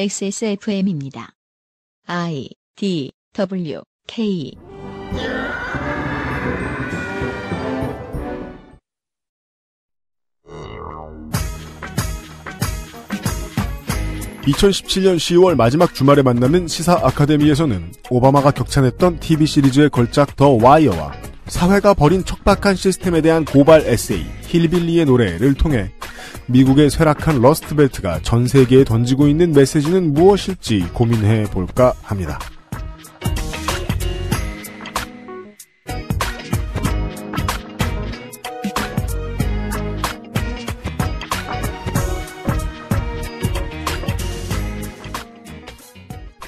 XSFM입니다. I D W K 2017년 10월 마지막 주말에 만나는 시사 아카데미에서는 오바마가 격찬했던 TV 시리즈의 걸작 더 와이어와 사회가 벌인 척박한 시스템에 대한 고발 에세이 힐빌리의 노래를 통해 미국의 쇠락한 러스트벨트가 전 세계에 던지고 있는 메시지는 무엇일지 고민해 볼까 합니다.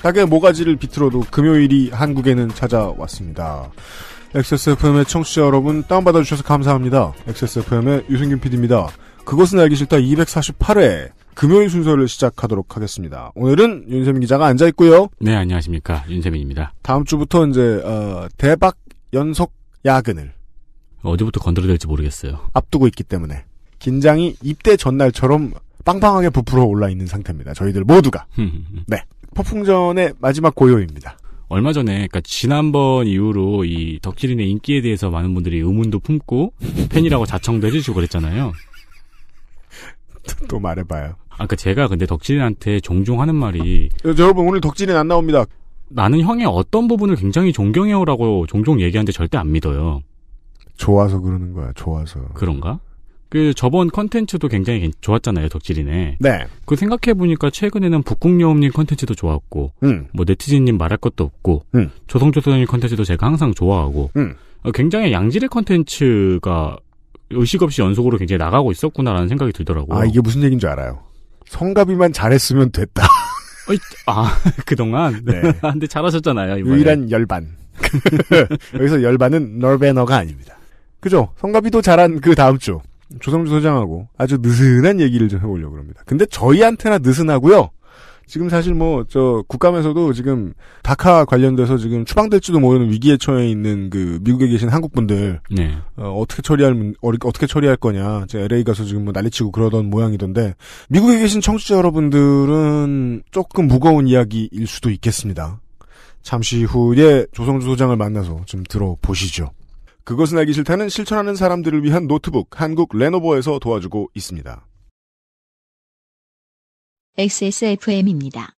닭의 모가지를 비틀어도 금요일이 한국에는 찾아왔습니다. XSFM의 청취자 여러분 다운받아 주셔서 감사합니다. XSFM의 유승균 PD입니다. 그것은 알기 싫다 248회 금요일 순서를 시작하도록 하겠습니다. 오늘은 윤세민 기자가 앉아 있고요. 네, 안녕하십니까. 윤세민입니다. 다음 주부터 이제 어, 대박 연속 야근을 어디부터 건드려야 될지 모르겠어요. 앞두고 있기 때문에 긴장이 입대 전날처럼 빵빵하게 부풀어 올라 있는 상태입니다. 저희들 모두가. 네. 폭풍전의 마지막 고요입니다. 얼마 전에, 그니까 지난번 이후로 이 덕질인의 인기에 대해서 많은 분들이 의문도 품고 팬이라고 자청도 해주시고 그랬잖아요. 또 말해봐요. 아까 제가 근데 덕질인한테 종종 하는 말이 여러분 오늘 덕질인 안 나옵니다. 나는 형의 어떤 부분을 굉장히 존경해요라고 종종 얘기하는데 절대 안 믿어요. 좋아서 그러는 거야. 좋아서. 그런가? 그 저번 컨텐츠도 굉장히 괜- 좋았잖아요, 덕질인에. 네. 그 생각해 보니까 최근에는 북극여우님 컨텐츠도 좋았고, 음. 뭐 네티즌님 말할 것도 없고, 음. 조성주님 컨텐츠도 제가 항상 좋아하고, 음. 어, 굉장히 양질의 컨텐츠가 의식 없이 연속으로 굉장히 나가고 있었구나라는 생각이 들더라고요. 아 이게 무슨 얘기인 줄 알아요. 성가비만 잘했으면 됐다. 어이, 아 그동안 네. 근데 잘하셨잖아요. 이번에. 유일한 열반. 여기서 열반은 널베너가 아닙니다. 그죠? 성가비도 잘한 그 다음 주 조성주 소장하고 아주 느슨한 얘기를 좀 해보려고 합니다. 근데 저희한테나 느슨하고요. 지금 사실 뭐 저 국감에서도 지금 다카 관련돼서 지금 추방될지도 모르는 위기에 처해 있는 그 미국에 계신 한국 분들 네. 어, 떻게 처리할 문- 어, 어떻게 처리할 거냐. 제 LA 가서 지금 뭐 난리치고 그러던 모양이던데 미국에 계신 청취자 여러분들은 조금 무거운 이야기일 수도 있겠습니다. 잠시 후에 조성주 소장을 만나서 좀 들어보시죠. 그것은 알기 싫다는 실천하는 사람들을 위한 노트북 한국 레노버에서 도와주고 있습니다. XSFM입니다.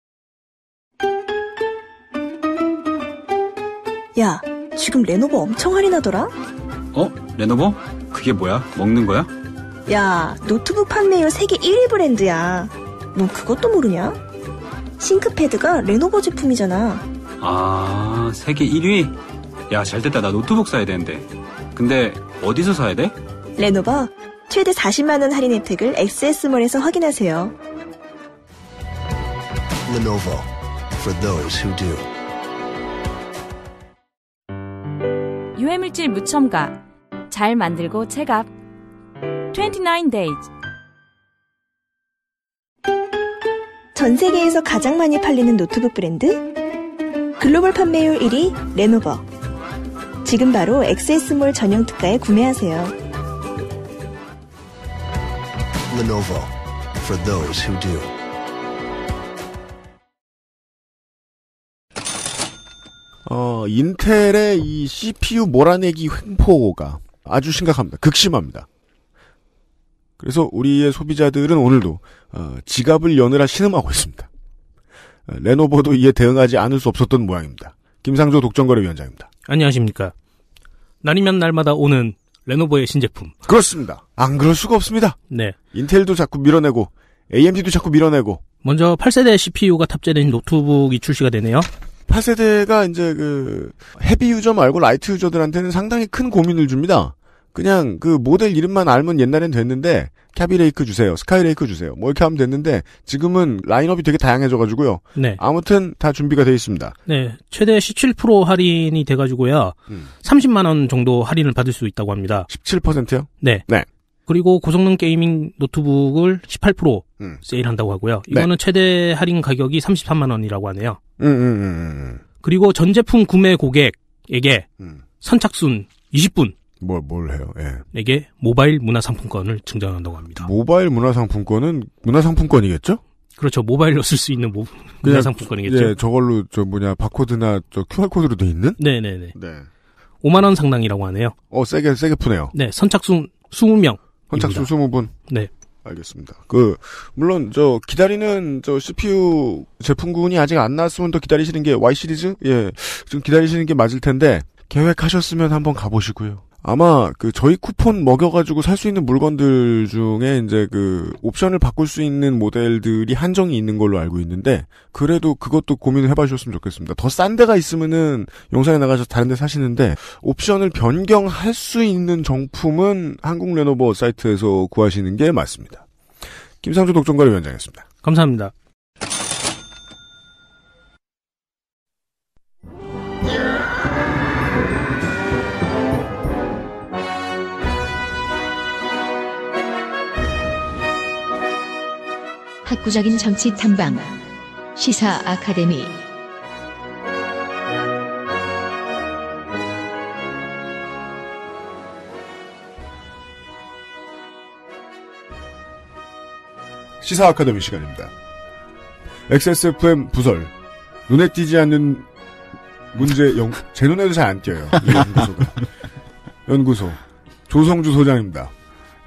야, 지금 레노버 엄청 할인하더라? 어? 레노버? 그게 뭐야? 먹는 거야? 야, 노트북 판매율 세계 1위 브랜드야. 넌 그것도 모르냐? 싱크패드가 레노버 제품이잖아. 아, 세계 1위? 야, 잘 됐다. 나 노트북 사야 되는데. 근데 어디서 사야 돼? 레노버 최대 40만 원 할인 혜택을 XS몰에서 확인하세요. Lenovo for those who do. 유해물질 무첨가 잘 만들고 제값 29 days 전 세계에서 가장 많이 팔리는 노트북 브랜드? 글로벌 판매율 1위 레노버. 지금 바로 XS몰 전용 특가에 구매하세요. Lenovo for those who do. 어, 인텔의 이 CPU 몰아내기 횡포가 아주 심각합니다. 극심합니다. 그래서 우리의 소비자들은 오늘도 어, 지갑을 여느라 신음하고 있습니다. 어, 레노버도 이에 대응하지 않을 수 없었던 모양입니다. 김상조 독점거래위원장입니다. 안녕하십니까. 날이면 날마다 오는 레노버의 신제품. 그렇습니다. 안 그럴 수가 없습니다. 네. 인텔도 자꾸 밀어내고 AMD도 자꾸 밀어내고 먼저 8세대 CPU가 탑재된 노트북이 출시가 되네요. 8세대가 이제 그 heavy user 말고 light user들한테는 상당히 큰 고민을 줍니다. 그냥 그 모델 이름만 알면 옛날엔 됐는데 Kaby Lake 주세요, Skylake 주세요. 뭐 이렇게 하면 됐는데 지금은 라인업이 되게 다양해져가지고요. 네. 아무튼 다 준비가 돼 있습니다. 네. 최대 17% 할인이 돼가지고요. 음. 30만 원 정도 할인을 받을 수 있다고 합니다. 17%요? 네. 네. 그리고 고성능 gaming 노트북을 18% 음. 세일한다고 하고요. 이거는 최대 할인 가격이 33만 원이라고 하네요. 음, 음, 음, 그리고 전 제품 구매 고객에게 음. 선착순 20분 뭘, 뭘 해요, 예. 에게 모바일 문화상품권을 증정한다고 합니다. 모바일 문화상품권은 문화상품권이겠죠? 그렇죠. 모바일로 쓸 수 있는 모, 문화상품권이겠죠. 예, 저걸로 저 뭐냐 바코드나 저 QR 코드로 돼 있는? 네네네. 네. 5만 원 상당이라고 하네요. 어 세게 세게 푸네요. 네, 선착순 20명. 선착순 20분. 네. 알겠습니다. 그 물론 저 기다리는 저 CPU 제품군이 아직 안 나왔으면 더 기다리시는 게 Y 시리즈 예, 좀 기다리시는 게 맞을 텐데 계획하셨으면 한번 가보시고요. 아마 그 저희 쿠폰 먹여가지고 살 수 있는 물건들 중에 이제 그 옵션을 바꿀 수 있는 모델들이 한정이 있는 걸로 알고 있는데 그래도 그것도 고민을 해봐주셨으면 좋겠습니다. 더 싼 데가 있으면은 용산에 나가서 다른 데 사시는데 옵션을 변경할 수 있는 정품은 한국 레노버 사이트에서 구하시는 게 맞습니다. 김상조 독점가를 위원장이었습니다. 감사합니다. 학구적인 정치 탐방 시사 아카데미 시사 아카데미 시간입니다. XSFM 부설 눈에 띄지 않는 문제 연, 제 눈에도 잘 안 띄어요. 이 연구소가. 연구소 조성주 소장입니다.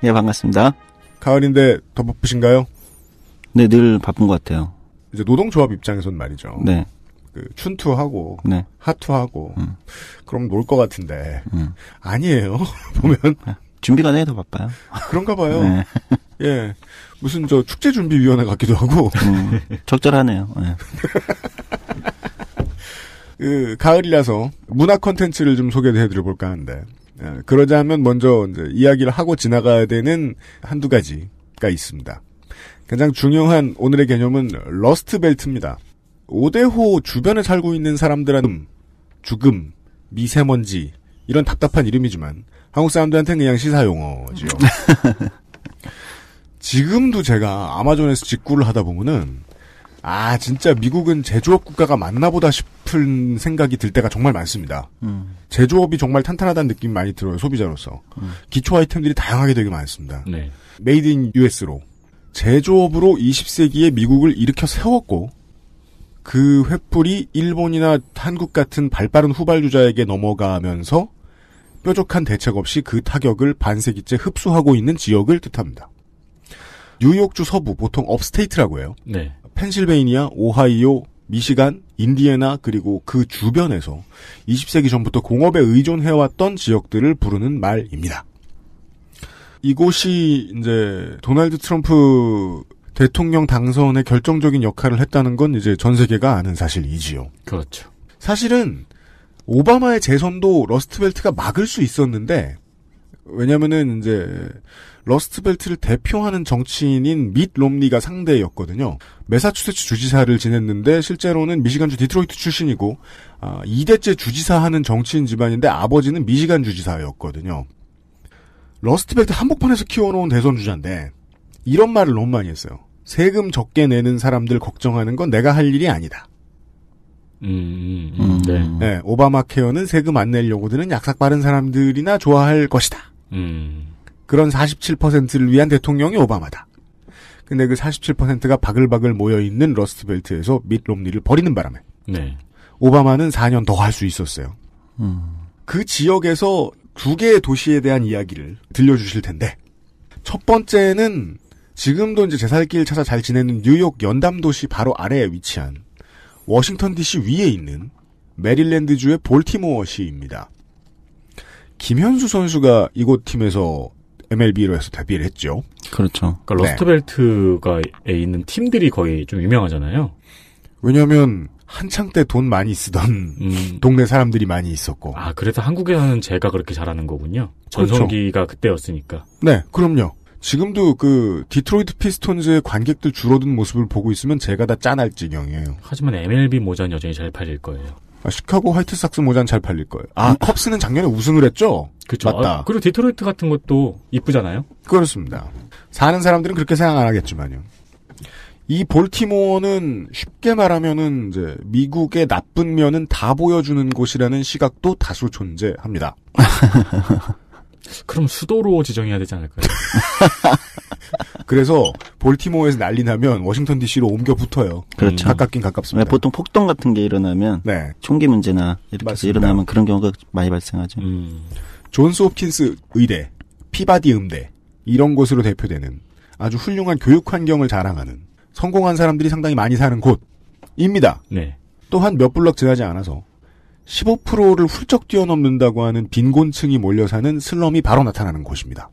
예, 반갑습니다. 가을인데 더 바쁘신가요? 네, 늘 바쁜 것 같아요. 이제 노동조합 입장에선 말이죠. 네, 그 춘투하고 네. 하투하고 음. 그럼 놀 것 같은데 음. 아니에요. 보면 준비가 내더 바빠요. 그런가 봐요. 네. 예 무슨 저 축제 준비 위원회 같기도 하고 음, 적절하네요. 네. 그 가을이라서 문화 콘텐츠를 좀 소개해 드려 볼까 하는데 예, 그러자면 먼저 이제 이야기를 하고 지나가야 되는 한두 가지가 있습니다. 가장 중요한 오늘의 개념은 Rust Belt입니다. 오대호 주변에 살고 있는 사람들은 죽음, 미세먼지 이런 답답한 이름이지만 한국 사람들한테는 그냥 시사 용어지요. 지금도 제가 아마존에서 직구를 하다 보면은 아 진짜 미국은 제조업 국가가 맞나 보다 싶은 생각이 들 때가 정말 많습니다. 음, 제조업이 정말 탄탄하다는 느낌이 많이 들어요 소비자로서. 기초 아이템들이 다양하게 되게 많습니다. 네. made in US로 제조업으로 20세기에 미국을 일으켜 세웠고 그 횃불이 일본이나 한국 같은 발빠른 후발주자에게 넘어가면서 뾰족한 대책 없이 그 타격을 반세기째 흡수하고 있는 지역을 뜻합니다. 뉴욕주 서부 보통 upstate라고 해요. 네. 펜실베이니아, 오하이오, 미시간, 인디애나 그리고 그 주변에서 20세기 전부터 공업에 의존해왔던 지역들을 부르는 말입니다. 이곳이 이제 도널드 트럼프 대통령 당선에 결정적인 역할을 했다는 건 이제 전 세계가 아는 사실이지요. 그렇죠. 사실은 오바마의 재선도 러스트벨트가 막을 수 있었는데 왜냐면은 이제 러스트벨트를 대표하는 정치인인 밋 롬니가 상대였거든요. 메사추세츠 주지사를 지냈는데 실제로는 미시간주 디트로이트 출신이고 아, 2대째 주지사 하는 정치인 집안인데 아버지는 미시간 주지사였거든요. 러스트벨트 한복판에서 키워놓은 대선 주자인데 이런 말을 너무 많이 했어요. 세금 적게 내는 사람들 걱정하는 건 내가 할 일이 아니다. 음, 음, 음, 음, 네. 네, 오바마 케어는 세금 안 내려고 드는 약삭 빠른 사람들이나 좋아할 것이다. 음, 그런 47%를 위한 대통령이 오바마다. 근데 그 47%가 바글바글 모여있는 러스트벨트에서 밋 롬니를 버리는 바람에 네. 오바마는 4년 더 할 수 있었어요. 음, 그 지역에서 두 개의 도시에 대한 이야기를 들려주실 텐데 첫 번째는 지금도 이제 제살길 찾아 잘 지내는 뉴욕 연담 도시 바로 아래에 위치한 워싱턴 DC 위에 있는 메릴랜드주의 볼티모어 시입니다. 김현수 선수가 이곳 팀에서 MLB로 해서 데뷔를 했죠. 그렇죠. 그러니까 네. 러스트벨트가에 있는 팀들이 거의 좀 유명하잖아요. 왜냐하면 한창 때 돈 많이 쓰던 음. 동네 사람들이 많이 있었고. 아, 그래서 한국에서는 제가 그렇게 잘하는 거군요. 그렇죠. 전성기가 그때였으니까. 네, 그럼요. 지금도 그 디트로이트 피스톤즈의 관객들 줄어든 모습을 보고 있으면 제가 다 짠할 지경이에요. 하지만 MLB 모자는 여전히 잘 팔릴 거예요. 아, 시카고 화이트삭스 모자는 잘 팔릴 거예요. 아, 컵스는 작년에 우승을 했죠? 그렇죠. 맞다. 아, 그리고 디트로이트 같은 것도 이쁘잖아요. 그렇습니다. 사는 사람들은 그렇게 생각 안 하겠지만요. 이 볼티모어는 쉽게 말하면은 이제 미국의 나쁜 면은 다 보여주는 곳이라는 시각도 다수 존재합니다. 그럼 수도로 지정해야 되지 않을까요? 그래서 볼티모어에서 난리 나면 워싱턴 DC로 옮겨 붙어요. 그렇죠. 가깝긴 가깝습니다. 네, 보통 폭동 같은 게 일어나면 네. 총기 문제나 이렇게 맞습니다. 일어나면 그런 경우가 많이 발생하죠. 음. 존스 홉킨스 의대, 피바디 음대 이런 곳으로 대표되는 아주 훌륭한 교육 환경을 자랑하는 성공한 사람들이 상당히 많이 사는 곳입니다. 네. 또한 몇 블럭 지나지 않아서 15%를 훌쩍 뛰어넘는다고 하는 빈곤층이 몰려 사는 슬럼이 바로 나타나는 곳입니다.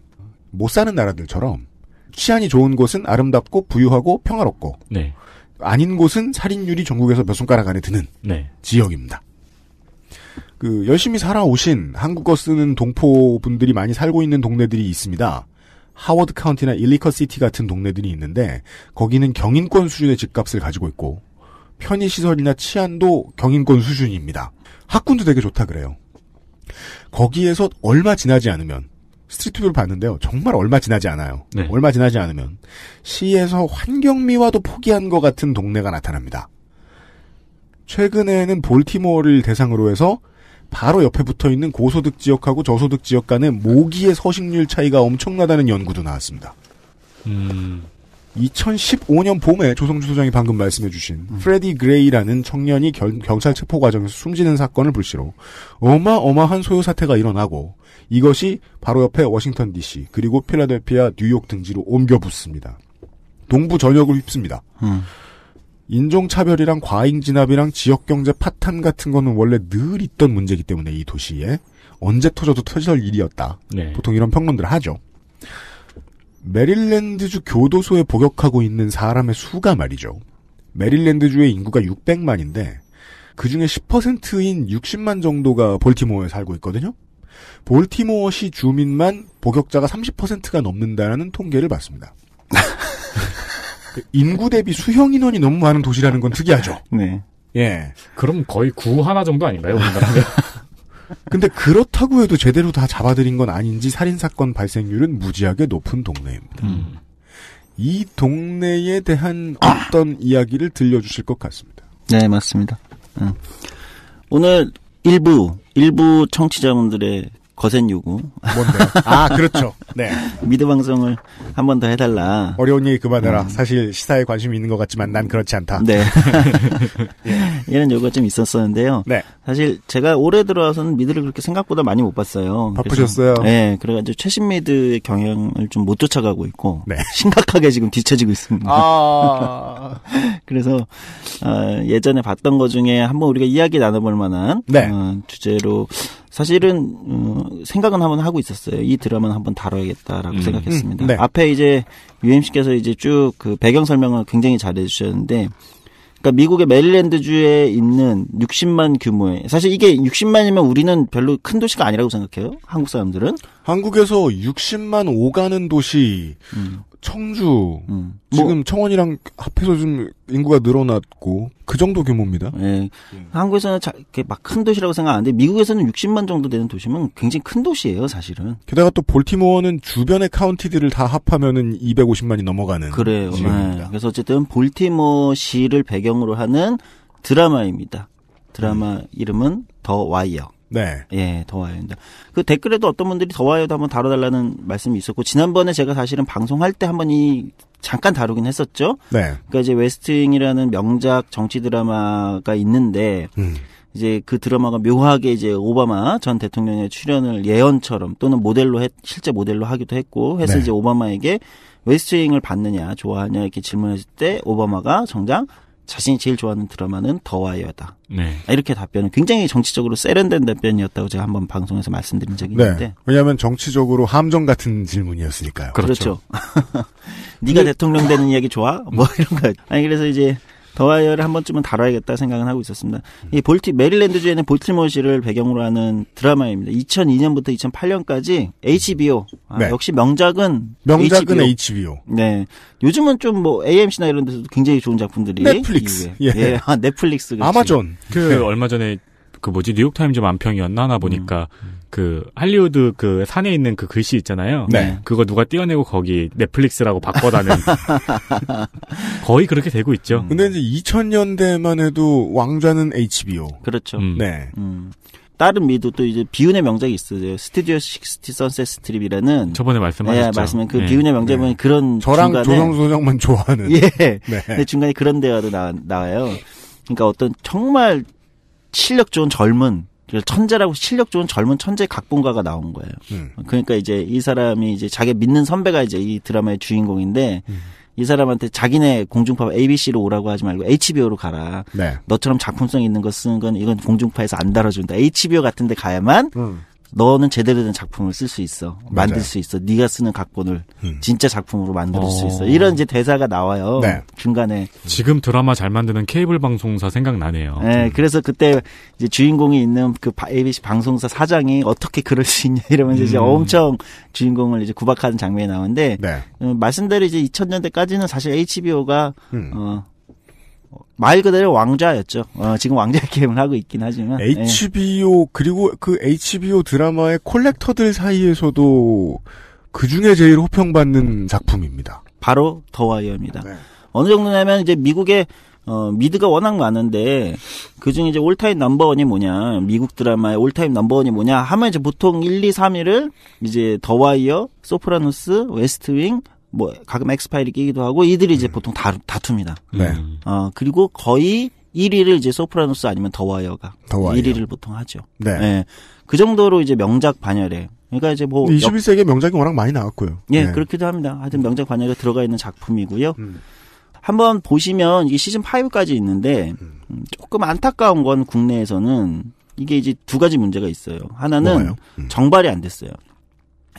못 사는 나라들처럼 치안이 좋은 곳은 아름답고 부유하고 평화롭고 네. 아닌 곳은 살인율이 전국에서 몇 손가락 안에 드는 네. 지역입니다. 그 열심히 살아오신 한국어 쓰는 동포 분들이 많이 살고 있는 동네들이 있습니다. 하워드 카운티나 엘리컷 시티 같은 동네들이 있는데 거기는 경인권 수준의 집값을 가지고 있고 편의 시설이나 치안도 경인권 수준입니다. 학군도 되게 좋다 그래요. 거기에서 얼마 지나지 않으면 street view를 봤는데요. 정말 얼마 지나지 않아요. 네. 얼마 지나지 않으면 시에서 환경미화도 포기한 것 같은 동네가 나타납니다. 최근에는 볼티모어를 대상으로 해서 바로 옆에 붙어 있는 고소득 지역하고 저소득 지역 간의 모기의 서식률 차이가 엄청나다는 연구도 나왔습니다. 음. 2015년 봄에 조성주 소장이 방금 말씀해주신 프레디 그레이라는 청년이 결- 경찰 체포 과정에서 숨지는 사건을 불씨로 어마어마한 소요 사태가 일어나고 이것이 바로 옆에 워싱턴 DC 그리고 필라델피아, 뉴욕 등지로 옮겨 붙습니다. 동부 전역을 휩습니다. 음. 인종차별이랑 과잉진압이랑 지역경제 파탄 같은 거는 원래 늘 있던 문제이기 때문에 이 도시에 언제 터져도 터질 일이었다. 네. 보통 이런 평론들을 하죠. 메릴랜드주 교도소에 복역하고 있는 사람의 수가 말이죠. 메릴랜드주의 인구가 600만인데 그 중에 10%인 60만 정도가 볼티모어에 살고 있거든요. 볼티모어시 주민만 복역자가 30%가 넘는다는 통계를 봤습니다. 그 인구 대비 수형 인원이 너무 많은 도시라는 건 특이하죠. 네. 예. 그럼 거의 구 하나 정도 아닌가요? 우리나라가? 근데 그렇다고 해도 제대로 다 잡아들인 건 아닌지 살인 사건 발생률은 무지하게 높은 동네입니다. 음. 이 동네에 대한 어떤 이야기를 들려주실 것 같습니다. 네, 맞습니다. 음. 오늘 일부, 일부 청취자분들의 거센 요구, 뭔데요? 아, 그렇죠. 네. 미드 방송을 한 번 더 해달라. 어려운 얘기 그만해라. 사실 시사에 관심이 있는 것 같지만 난 그렇지 않다. 네. 이런 요구가 좀 있었었는데요. 네. 사실 제가 올해 들어와서는 미드를 그렇게 생각보다 많이 못 봤어요. 바쁘셨어요? 그래서, 네, 그래가지고 최신 미드의 경향을 좀 못 쫓아가고 있고 네. 심각하게 지금 뒤처지고 있습니다. 아. 그래서 어, 예전에 봤던 것 중에 한번 우리가 이야기 나눠볼 만한 네. 어, 주제로 사실은 어, 생각은 한번 하고 있었어요. 이 드라마는 한번 다뤄야겠다라고 음. 생각했습니다. 음, 네. 앞에 이제 UMC께서 이제 쭉 그 배경 설명을 굉장히 잘해 주셨는데 그러니까 미국의 메릴랜드 주에 있는 60만 규모의 사실 이게 60만이면 우리는 별로 큰 도시가 아니라고 생각해요. 한국 사람들은. 한국에서 60만 오가는 도시, 음. 청주, 음. 지금 청원이랑 합해서 좀 인구가 늘어났고, 그 정도 규모입니다. 예. 한국에서는 막 큰 도시라고 생각하는데 미국에서는 60만 정도 되는 도시면 굉장히 큰 도시예요, 사실은. 게다가 또 볼티모어는 주변의 카운티들을 다 합하면은 250만이 넘어가는 그래요. 네. 그래서 어쨌든 볼티모어시를 배경으로 하는 드라마입니다. 드라마 음. 이름은 더 와이어. 네. 예, 더 와이어입니다. 그 댓글에도 어떤 분들이 더 와이어도 한번 다뤄달라는 말씀이 있었고 지난번에 제가 사실은 방송할 때 한번 이 잠깐 다루긴 했었죠. 네. 그러니까 이제 웨스트윙이라는 명작 정치 드라마가 있는데 음. 이제 그 드라마가 묘하게 이제 오바마 전 대통령의 출현을 예언처럼 또는 모델로 했, 실제 모델로 하기도 했고 해서 네. 이제 오바마에게 웨스트윙을 봤느냐 좋아하냐 이렇게 질문했을 때 오바마가 정작 자신이 제일 좋아하는 드라마는 더 와이어다. 네. 이렇게 답변은 굉장히 정치적으로 세련된 답변이었다고 제가 한번 방송에서 말씀드린 적이 네. 있는데 왜냐하면 정치적으로 함정 같은 질문이었으니까요. 그렇죠. 네가 대통령 되는 이야기 좋아? 뭐 이런 거. 아니 그래서 이제 더와이어를 한 번쯤은 다뤄야겠다 생각은 하고 있었습니다. 이 볼티 메릴랜드주에는 볼티모어시를 배경으로 하는 드라마입니다. 2002년부터 2008년까지 HBO. 아, 네. 역시 명작은 명작은 HBO. HBO. 네. 요즘은 좀 뭐 AMC나 이런 데서도 굉장히 좋은 작품들이 넷플릭스. 이후에. 예. 예. 아, 넷플릭스. 아마존. 그 얼마 전에 그 뭐지 뉴욕타임즈 만평이었나 하나 보니까 그 할리우드 그 산에 있는 그 글씨 있잖아요. 네. 그거 누가 띄어내고 거기 넷플릭스라고 바꿔다는 거의 그렇게 되고 있죠. 음. 근데 이제 2000년대만 해도 왕좌는 HBO. 그렇죠. 음. 네. 음. 다른 미드도 또 이제 비운의 명작이 있어요. 스튜디오 60 선셋 스트립이라는 저번에 말씀하셨죠. 예, 말씀은 그 네. 비운의 명작에 보면 그런 저랑 중간에 조성주 소장만 좋아하는. 예. 네. 근데 중간에 그런 대화도 나, 나와요. 그러니까 어떤 정말 실력 좋은 젊은 천재라고 실력 좋은 젊은 천재 각본가가 나온 거예요. 음. 그러니까 이제 이 사람이 이제 자기 믿는 선배가 이제 이 드라마의 주인공인데 음. 이 사람한테 자기네 공중파 ABC로 오라고 하지 말고 HBO로 가라. 네. 너처럼 작품성 있는 거 쓰는 건 이건 공중파에서 안 다뤄준다. HBO 같은 데 가야만 음. 너는 제대로 된 작품을 쓸 수 있어. 만들 맞아요. 수 있어. 네가 쓰는 각본을 음. 진짜 작품으로 만들 수 어. 있어. 이런 이제 대사가 나와요. 네. 중간에. 지금 드라마 잘 만드는 케이블 방송사 생각나네요. 예, 그래서 그때 이제 주인공이 있는 그 바- ABC 방송사 사장이 어떻게 그럴 수 있냐 이러면서 이제 음. 엄청 주인공을 이제 구박하는 장면이 나오는데 네. 어, 말씀대로 이제 2000년대까지는 사실 HBO가 음. 어, 말 그대로 왕좌였죠. 어, 지금 왕좌 게임을 하고 있긴 하지만 예. HBO 그리고 그 HBO 드라마의 콜렉터들 사이에서도 그 중에 제일 호평받는 작품입니다. 바로 더와이어입니다. 네. 어느 정도냐면 이제 미국의 어, 미드가 워낙 많은데 그중에 이제 all-time number one이 뭐냐 미국 드라마의 all-time number one이 뭐냐 하면 이제 보통 1, 2, 3위를 이제 더와이어, 소프라노스, 웨스트윙 뭐 가끔 엑스파일이 끼기도 하고 이들이 이제 보통 다, 다툽니다. 네. 음. 어 그리고 거의 1위를 이제 소프라노스 아니면 더와이어가 더와이어. 1위를 보통 하죠. 네. 예. 그 정도로 이제 명작 반열에 그러니까 이제 뭐 21세기에 명작이 워낙 많이 나왔고요. 예, 네. 그렇기도 합니다. 하여튼 명작 반열에 들어가 있는 작품이고요. 음. 한번 보시면 이게 시즌 5까지 있는데 음, 조금 안타까운 건 국내에서는 이게 이제 두 가지 문제가 있어요. 하나는? 음. 정발이 안 됐어요.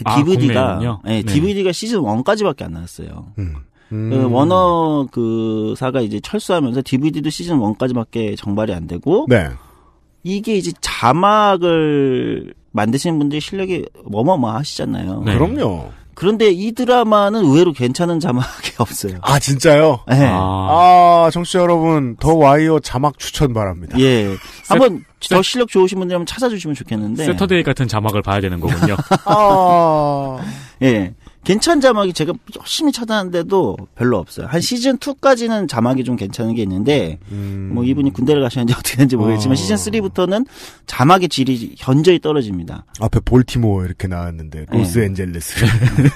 아, DVD가 국내에는요? 네, 네. DVD가 시즌 1까지밖에 안 나왔어요. 음. 그 음. 워너 그 사가 이제 철수하면서 DVD도 시즌 1까지밖에 정발이 안 되고 네. 이게 이제 자막을 만드시는 분들이 실력이 어마어마하시잖아요. 네. 그럼요. 그런데 이 드라마는 의외로 괜찮은 자막이 없어요. 아 진짜요? 네. 아, 아, 청취자 여러분, 더 와이어 자막 추천 바랍니다. 예. 한번 더 실력 좋으신 분들 한번 찾아주시면 좋겠는데. 세터데이 같은 자막을 봐야 되는 거군요. 아, 예. 괜찮은 자막이 제가 열심히 찾아놨는데도 별로 없어요. 한 시즌 2까지는 자막이 좀 괜찮은 게 있는데, 음. 뭐 이분이 군대를 가셨는지 어떻게 됐는지 모르겠지만 어. 시즌 3부터는 자막의 질이 현저히 떨어집니다. 앞에 볼티모어 이렇게 나왔는데 로스앤젤레스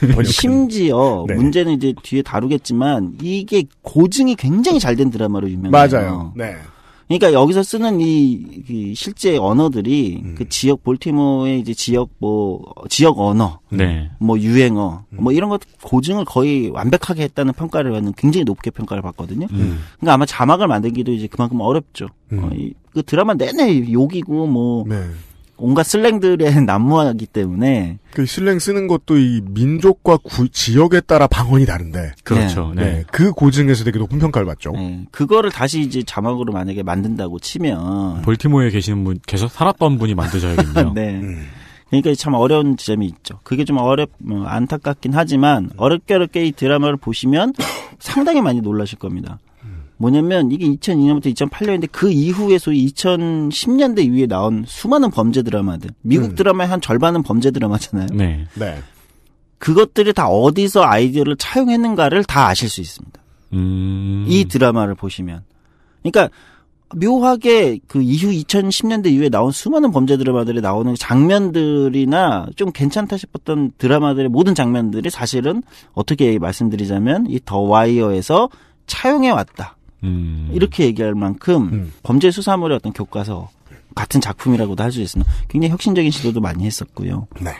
번역한. 심지어 네. 문제는 이제 뒤에 다루겠지만 이게 고증이 굉장히 잘 된 드라마로 유명해요. 맞아요. 네. 그러니까 여기서 쓰는 이, 이 실제 언어들이 음. 그 지역 볼티모어의 이제 지역 뭐 지역 언어, 네. 뭐 유행어, 음. 뭐 이런 것 고증을 거의 완벽하게 했다는 평가를 받는 굉장히 높게 평가를 받거든요. 음. 그러니까 아마 자막을 만들기도 이제 그만큼 어렵죠. 음. 어, 이, 그 드라마 내내 욕이고 뭐 네. 온갖 슬랭들에 난무하기 때문에 그 슬랭 쓰는 것도 이 민족과 구- 지역에 따라 방언이 다른데. 그렇죠. 네. 네. 그 고증에서 되게 높은 평가를 받죠. 네, 그거를 다시 이제 자막으로 만약에 만든다고 치면 볼티모어에 계시는 분, 계속 살았던 분이 만드셔야겠네요. 네. 음. 그러니까 참 어려운 지점이 있죠. 그게 좀 어렵, 뭐 안타깝긴 하지만 어렵게 어렵게 이 드라마를 보시면 상당히 많이 놀라실 겁니다. 뭐냐면 이게 2002년부터 2008년인데 그 이후에 소위 2010년대 이후에 나온 수많은 범죄 드라마들. 미국 음. 드라마의 한 절반은 범죄 드라마잖아요. 네. 네. 그것들이 다 어디서 아이디어를 차용했는가를 다 아실 수 있습니다. 음. 이 드라마를 보시면. 그러니까 묘하게 그 이후 2010년대 이후에 나온 수많은 범죄 드라마들이 나오는 장면들이나 좀 괜찮다 싶었던 드라마들의 모든 장면들이 사실은 어떻게 말씀드리자면 이 더 와이어에서 차용해 왔다. 음. 이렇게 얘기할 만큼 음. 범죄 수사물의 어떤 교과서 같은 작품이라고도 할 수 있습니다. 굉장히 혁신적인 시도도 많이 했었고요. 네.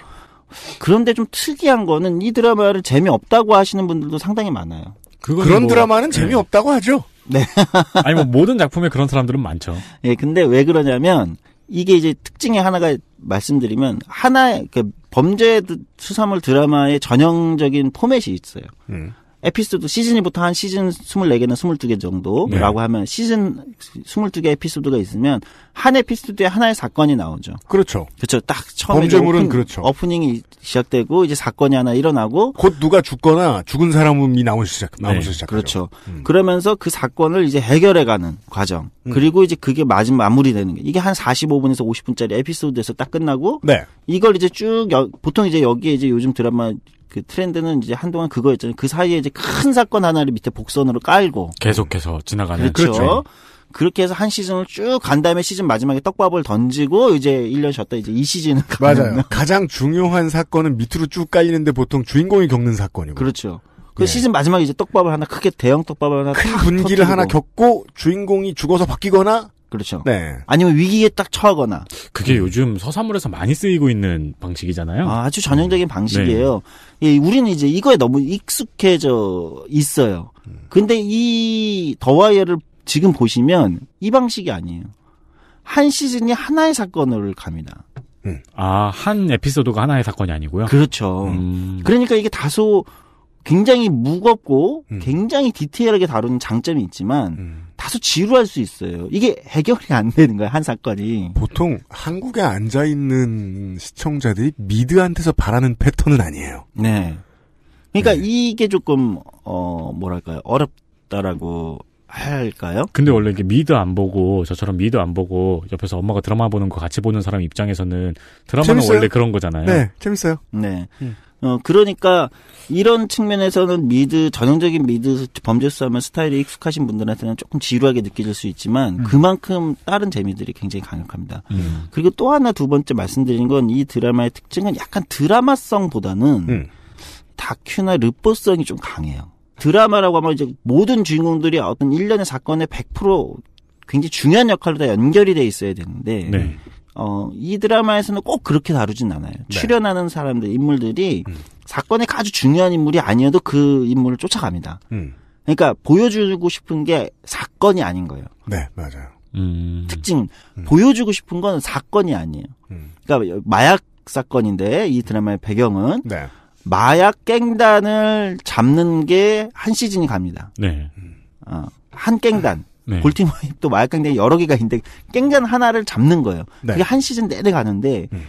그런데 좀 특이한 거는 이 드라마를 재미없다고 하시는 분들도 상당히 많아요. 그런 뭐- 드라마는 네. 재미없다고 하죠. 아니 뭐 모든 작품에 그런 사람들은 많죠. 예, 근데 왜 그러냐면 이게 이제 특징의 하나가 말씀드리면 하나의 그 범죄 드- 수사물 드라마의 전형적인 포맷이 있어요. 음. 에피소드 시즌이 보통 한 시즌 24개나 22개 정도라고 네. 하면 시즌 22개 에피소드가 있으면 한 에피소드에 하나의 사건이 나오죠. 그렇죠. 그렇죠. 딱 처음에 범죄물은 오픈- 그렇죠. 오프닝이 시작되고 이제 사건이 하나 일어나고 곧 누가 죽거나 죽은 사람이 나오기 시작, 나오면서 네, 시작하죠. 그렇죠. 음. 그러면서 그 사건을 이제 해결해 가는 과정. 음. 그리고 이제 그게 마지막 마무리되는 게 이게 한 45분에서 50분짜리 에피소드에서 딱 끝나고 네. 이걸 이제 쭉 여- 보통 이제 여기에 이제 요즘 드라마 그 트렌드는 이제 한동안 그거였잖아요. 그 사이에 이제 큰 사건 하나를 밑에 복선으로 깔고 계속해서 지나가는. 그렇죠. 그렇죠. 그렇게 해서 한 시즌을 쭉 간 다음에 시즌 마지막에 떡밥을 던지고 이제 1년 쉬었다 이제 이 시즌은 맞아요. 가장 중요한 사건은 밑으로 쭉 깔리는데 보통 주인공이 겪는 사건이고. 그렇죠. 그 네. 시즌 마지막에 이제 떡밥을 하나 크게 대형 떡밥을 하나 큰탁 분기를 터뜨리고. 하나 겪고 주인공이 죽어서 바뀌거나 그렇죠. 네. 아니면 위기에 딱 처하거나 그게 요즘 서사물에서 많이 쓰이고 있는 방식이잖아요. 아, 주 전형적인 방식이에요. 예, 우리는 이제 이거에 너무 익숙해져 있어요. 근데 이 더와이어를 지금 보시면 이 방식이 아니에요. 한 시즌이 하나의 사건을 갑니다. 아, 한 에피소드가 하나의 사건이 아니고요. 그렇죠. 음. 그러니까 이게 다소 굉장히 무겁고 음. 굉장히 디테일하게 다루는 장점이 있지만 음. 다소 지루할 수 있어요. 이게 해결이 안 되는 거예요, 한 사건이. 보통 한국에 앉아 있는 시청자들이 미드한테서 바라는 패턴은 아니에요. 네. 그러니까 네. 이게 조금 어 뭐랄까요 어렵다라고 할까요? 근데 원래 이게 미드 안 보고 저처럼 미드 안 보고 옆에서 엄마가 드라마 보는 거 같이 보는 사람 입장에서는 드라마는 재밌어요. 원래 그런 거잖아요. 네, 재밌어요. 네. 음. 어 그러니까 이런 측면에서는 미드 전형적인 미드 범죄 수사물 스타일이 익숙하신 분들한테는 조금 지루하게 느껴질 수 있지만 그만큼 다른 재미들이 굉장히 강력합니다. 음. 그리고 또 하나 두 번째 말씀드린 건 이 드라마의 특징은 약간 드라마성보다는 음. 다큐나 르포성이 좀 강해요. 드라마라고 하면 이제 모든 주인공들이 어떤 일련의 사건에 100% 굉장히 중요한 역할로 다 연결이 돼 있어야 되는데 네. 어, 이 드라마에서는 꼭 그렇게 다루진 않아요. 출연하는 사람들, 인물들이 음. 사건에 아주 중요한 인물이 아니어도 그 인물을 쫓아갑니다. 음. 그러니까 보여주고 싶은 게 사건이 아닌 거예요. 네, 맞아요. 음. 특징 음. 보여주고 싶은 건 사건이 아니에요. 음. 그러니까 마약 사건인데 이 드라마의 배경은 네. 마약 갱단을 잡는 게 한 시즌이 갑니다. 네. 어, 한 갱단. 네. 볼티모어에 또 마약 갱단이 여러 개가 있는데 갱단 하나를 잡는 거예요. 네. 그게 한 시즌 내내 가는데 음.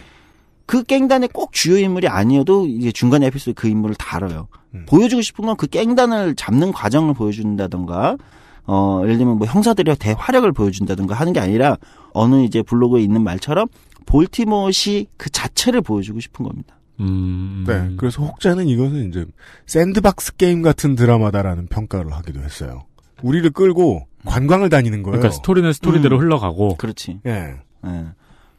그 갱단의 꼭 주요 인물이 아니어도 이제 중간 에피소드 그 인물을 다뤄요. 음. 보여주고 싶은 건그 갱단을 잡는 과정을 보여준다던가 어 예를 들면 뭐 형사들의 대화력을 보여준다던가 하는 게 아니라 어느 이제 블로그에 있는 말처럼 볼티모어시 그 자체를 보여주고 싶은 겁니다. 음. 네. 그래서 혹자는 이것은 이제 sandbox 게임 같은 드라마다라는 평가를 하기도 했어요. 우리를 끌고 관광을 다니는 거예요. 그러니까 스토리는 스토리대로 음. 흘러가고 그렇지. 예. 예.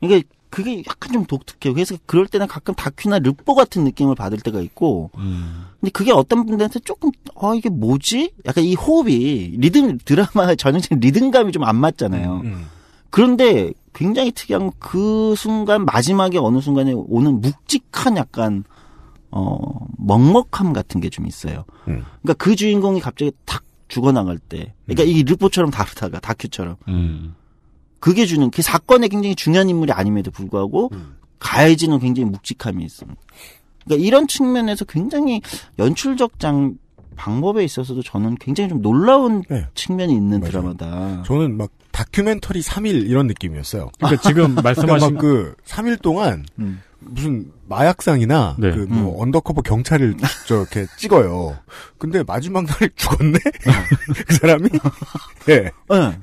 이게 그게 약간 좀 독특해요. 그래서 그럴 때는 가끔 다큐나 르뽀 같은 느낌을 받을 때가 있고, 음. 근데 그게 어떤 분들한테 조금 아 이게 뭐지? 약간 이 호흡이 리듬 드라마 전형적인 리듬감이 좀 안 맞잖아요. 음. 그런데 굉장히 특이한 건그 순간 마지막에 어느 순간에 오는 묵직한 약간 어 먹먹함 같은 게 좀 있어요. 음. 그러니까 그 주인공이 갑자기 탁 죽어나갈 때, 그러니까 이게 르뽀처럼 다르다가 다큐처럼 음. 그게 주는 그 사건에 굉장히 중요한 인물이 아님에도 불구하고 음. 가해지는 굉장히 묵직함이 있습니다. 그러니까 이런 측면에서 굉장히 연출적 장 방법에 있어서도 저는 굉장히 좀 놀라운 네. 측면이 있는 맞아요. 드라마다. 저는 막 다큐멘터리 3일 이런 느낌이었어요. 그러니까 지금 그러니까 말씀하신 막그 3일 동안 음. 무슨 마약상이나 네. 그뭐 음. undercover 경찰을 저렇게 찍어요. 근데 마지막 날에 죽었네? 그 사람이? 예. 네.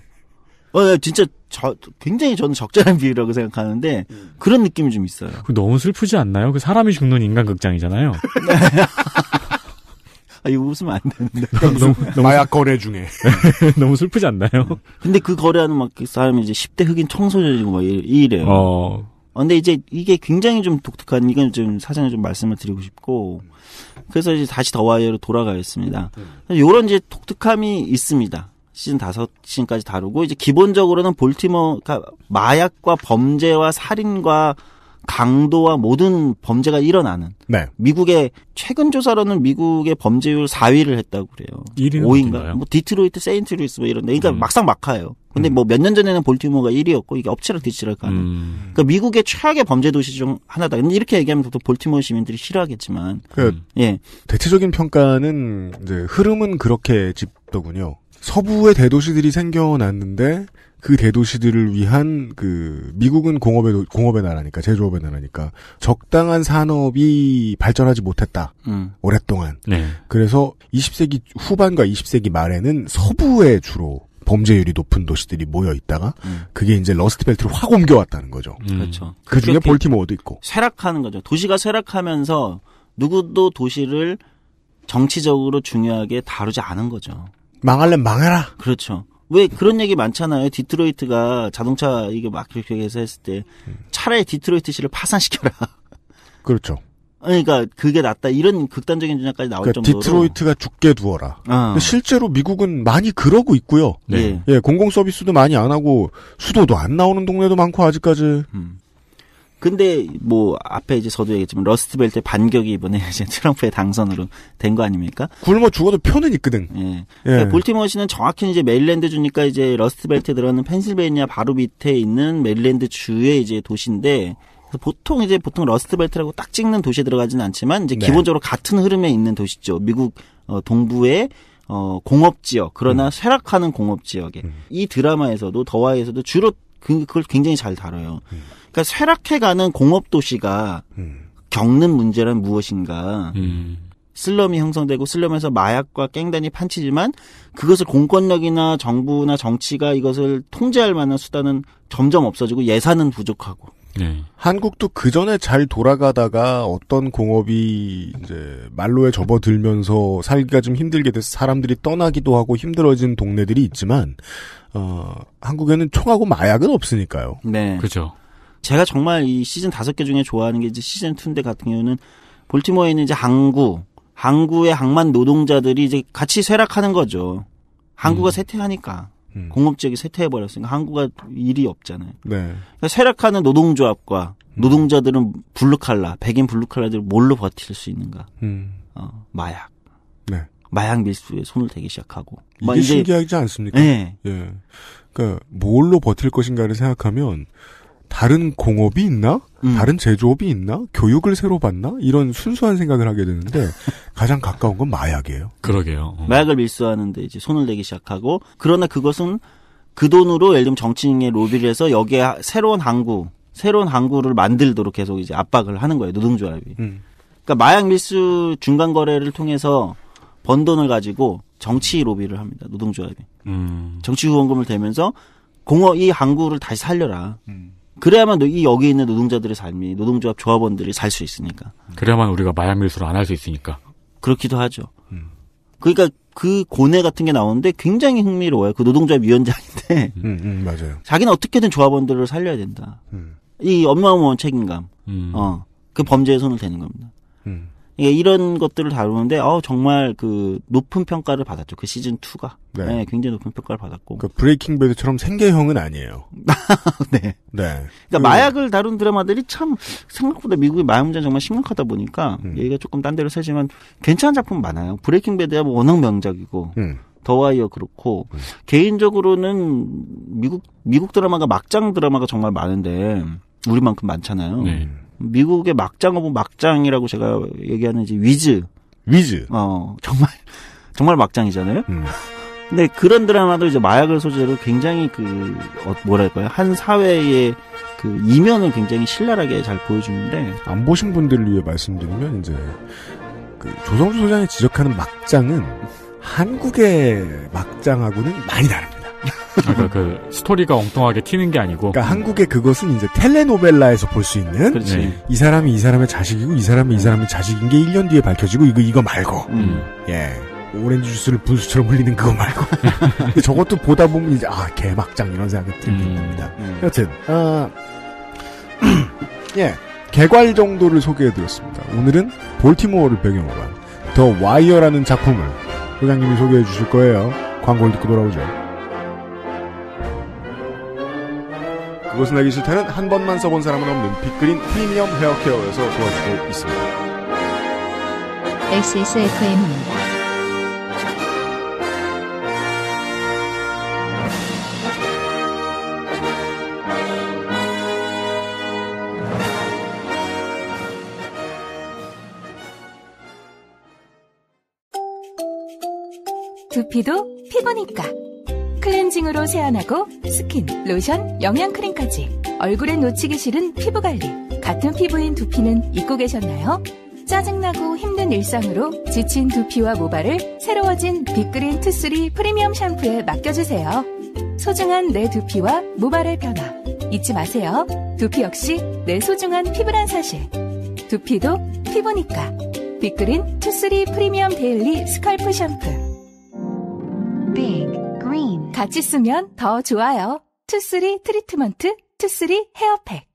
어, 네, 진짜 저, 굉장히 저는 적절한 비유라고 생각하는데 그런 느낌이 좀 있어요. 그 너무 슬프지 않나요? 그 사람이 죽는 인간 극장이잖아요. 아, 이거 웃으면 안 되는데. 너무, 너무, 마약 거래 중에. 너무 슬프지 않나요? 근데 그 거래하는 막 그 사람이 이제 10대 흑인 청소년이고 막 이- 이래요. 어, 어, 근데 이제 이게 굉장히 좀 독특한 이건 좀 사전에 좀 말씀을 드리고 싶고 그래서 이제 다시 더와이어로 돌아가겠습니다. 요런 이제 독특함이 있습니다. 시즌 다섯 시즌까지 다루고 이제 기본적으로는 볼티모어가 마약과 범죄와 살인과 강도와 모든 범죄가 일어나는 네. 미국의 최근 조사로는 미국의 범죄율 4위를 했다고 그래요. 1위는 5위인가? 어딘가요? 뭐 디트로이트, 세인트루이스 뭐 이런데 그러니까 음. 막상 막하예요. 근데 뭐 몇 년 전에는 볼티모어가 1위였고 이게 엎치락 뒤치락 하는 음. 그러니까 미국의 최악의 범죄 도시 중 하나다. 근데 이렇게 얘기하면 또 볼티모어 시민들이 싫어하겠지만, 그 음. 예, 대체적인 평가는 이제 흐름은 그렇게 짚더군요. 서부의 대도시들이 생겨났는데 그 대도시들을 위한 그 미국은 공업의 도- 공업의 나라니까 제조업의 나라니까 적당한 산업이 발전하지 못했다 음, 오랫동안. 네. 그래서 20세기 후반과 20세기 말에는 서부에 주로 범죄율이 높은 도시들이 모여 있다가 음. 그게 이제 러스트벨트로 확 옮겨왔다는 거죠. 음. 그렇죠. 그 중에 볼티모어도 있고. 쇠락하는 거죠. 도시가 쇠락하면서 누구도 도시를 정치적으로 중요하게 다루지 않은 거죠. 망할래 망해라. 그렇죠. 왜 그런 얘기 많잖아요. 디트로이트가 자동차 이게 막 이렇게 해서 했을 때 차라리 디트로이트 시를 파산시켜라. 그렇죠. 그러니까 그게 낫다. 이런 극단적인 주장까지 나올 그러니까 정도로. 디트로이트가 죽게 두어라. 어. 근데 실제로 미국은 많이 그러고 있고요. 네. 예, 공공 서비스도 많이 안 하고 수도도 안 나오는 동네도 많고 아직까지. 음. 근데 뭐 앞에 이제 저도 얘기했지만 러스트벨트 반격이 이번에 이제 트럼프의 당선으로 된 거 아닙니까? 굶어 죽어도 표는 있거든. 예. 예. 그러니까 볼티모어시는 정확히 이제 메릴랜드 주니까 이제 러스트벨트에 들어가는 펜실베니아 바로 밑에 있는 메릴랜드 주의 이제 도시인데 보통 이제 보통 러스트벨트라고 딱 찍는 도시에 들어가지는 않지만 이제 네. 기본적으로 같은 흐름에 있는 도시죠. 미국 어, 동부의 어, 공업 지역 그러나 쇠락하는 공업 지역에 이 드라마에서도 더와에서도 주로 그, 그걸 굉장히 잘 다뤄요. 그러니까 쇠락해가는 공업 도시가 음. 겪는 문제란 무엇인가? 음. 슬럼이 형성되고 슬럼에서 마약과 깽단이 판치지만 그것을 공권력이나 정부나 정치가 이것을 통제할 만한 수단은 점점 없어지고 예산은 부족하고 네. 한국도 그 전에 잘 돌아가다가 어떤 공업이 이제 말로에 접어들면서 살기가 좀 힘들게 돼서 사람들이 떠나기도 하고 힘들어진 동네들이 있지만 어 한국에는 총하고 마약은 없으니까요. 네. 그죠. 제가 정말 이 시즌 다섯 개 중에 좋아하는 게 이제 시즌 2인데 같은 경우는 볼티모어에 있는 이제 항구, 항구의 항만 노동자들이 이제 같이 쇠락하는 거죠. 항구가 음. 쇠퇴하니까. 음. 공업 지역이 쇠퇴해 버렸으니까 항구가 일이 없잖아요. 네. 그러니까 쇠락하는 노동조합과 노동자들은 블루칼라, 백인 블루칼라들 뭘로 버틸 수 있는가? 음. 어, 마약. 네. 마약 밀수에 손을 대기 시작하고. 이게 신기하지 않습니까? 네. 예. 그러니까 뭘로 버틸 것인가를 생각하면 다른 공업이 있나? 음. 다른 제조업이 있나? 교육을 새로 받나? 이런 순수한 생각을 하게 되는데 가장 가까운 건 마약이에요. 그러게요. 어. 마약을 밀수하는데 이제 손을 대기 시작하고 그러나 그것은 그 돈으로 예를 들면 정치인의 로비를 해서 여기에 하- 새로운 항구, 새로운 항구를 만들도록 계속 이제 압박을 하는 거예요. 노동조합이. 음. 그러니까 마약 밀수 중간 거래를 통해서 번 돈을 가지고 정치 로비를 합니다. 노동조합이. 음. 정치 후원금을 대면서 공업 이 항구를 다시 살려라. 음. 그래야만 이 여기 있는 노동자들의 삶이 노동조합 조합원들이 살 수 있으니까. 그래야만 우리가 마약 밀수를 안 할 수 있으니까. 그렇기도 하죠. 음. 그러니까 그 고뇌 같은 게 나오는데 굉장히 흥미로워요. 그 노동조합 위원장인데 음, 음, 맞아요. 자기는 어떻게든 조합원들을 살려야 된다. 음. 이 어마어마한 책임감. 음. 어. 그 범죄에 손을 대는 겁니다. 음. 예, 이런 것들을 다루는데 어 정말 그 높은 평가를 받았죠. 그 시즌 2가. 네. 네. 굉장히 높은 평가를 받았고. 그러니까 브레이킹 배드처럼 생계형은 아니에요. 네. 네. 그러니까 그- 마약을 다룬 드라마들이 참 생각보다 미국의 마약 문제 정말 심각하다 보니까 음. 얘기가 조금 딴 데로 새지만 괜찮은 작품 많아요. 브레이킹 배드야 뭐 워낙 명작이고 음. 더와이어 그렇고 개인적으로는 미국 미국 드라마가 막장 드라마가 정말 많은데 우리만큼 많잖아요. 네. 미국의 막장하고 막장이라고 제가 얘기하는 이제 위즈 위즈. 어 정말 정말 막장이잖아요. 음. 근데 그런 드라마도 이제 마약을 소재로 굉장히 그 어, 뭐랄까요 한 사회의 그 이면을 굉장히 신랄하게 잘 보여주는데 안 보신 분들을 위해 말씀드리면 이제 그 조성주 소장이 지적하는 막장은 한국의 막장하고는 많이 다릅니다. 그러니까 그 스토리가 엉뚱하게 튀는 게 아니고. 그러니까 한국의 그것은 이제 텔레노벨라에서 볼 수 있는 그렇지. 네. 이 사람이 이 사람의 자식이고 이 사람이 이 사람의 자식인 게 1년 뒤에 밝혀지고 이거 이거 말고 음. 예 오렌지 주스를 분수처럼 흘리는 그거 말고 근데 저것도 보다 보면 이제 아 개막장 이런 생각이 들게 음. 됩니다. 음. 여튼 아, 예 개괄 정도를 소개해드렸습니다. 오늘은 볼티모어를 배경으로 한 더 와이어라는 작품을 소장님이 소개해 주실 거예요. 광고를 듣고 돌아오죠. 그것은 알기 싫다는 한 번만 써본 사람은 없는 빅그린 프리미엄 헤어케어에서 도와주고 있습니다. XSFM입니다. 두피도 피부니까. 클렌징으로 세안하고 스킨, 로션, 영양크림까지. 얼굴에 놓치기 싫은 피부관리. 같은 피부인 두피는 잊고 계셨나요? 짜증나고 힘든 일상으로 지친 두피와 모발을 새로워진 빅그린 투쓰리 프리미엄 샴푸에 맡겨주세요. 소중한 내 두피와 모발의 변화. 잊지 마세요. 두피 역시 내 소중한 피부란 사실. 두피도 피부니까. 빅그린 투쓰리 프리미엄 daily scalp 샴푸. Green 같이 쓰면 더 좋아요. 투쓰리 트리트먼트, 투쓰리 헤어팩.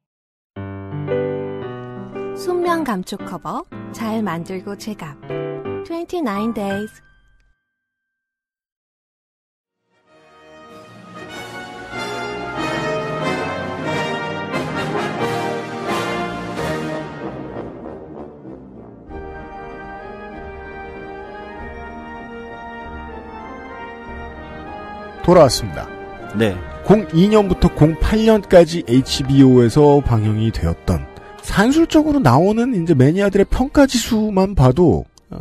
순면 감촉 커버 잘 만들고 제값 29 days 돌아왔습니다. 네. 02년부터 08년까지 HBO에서 방영이 되었던 산술적으로 나오는 이제 매니아들의 평가 지수만 봐도 어,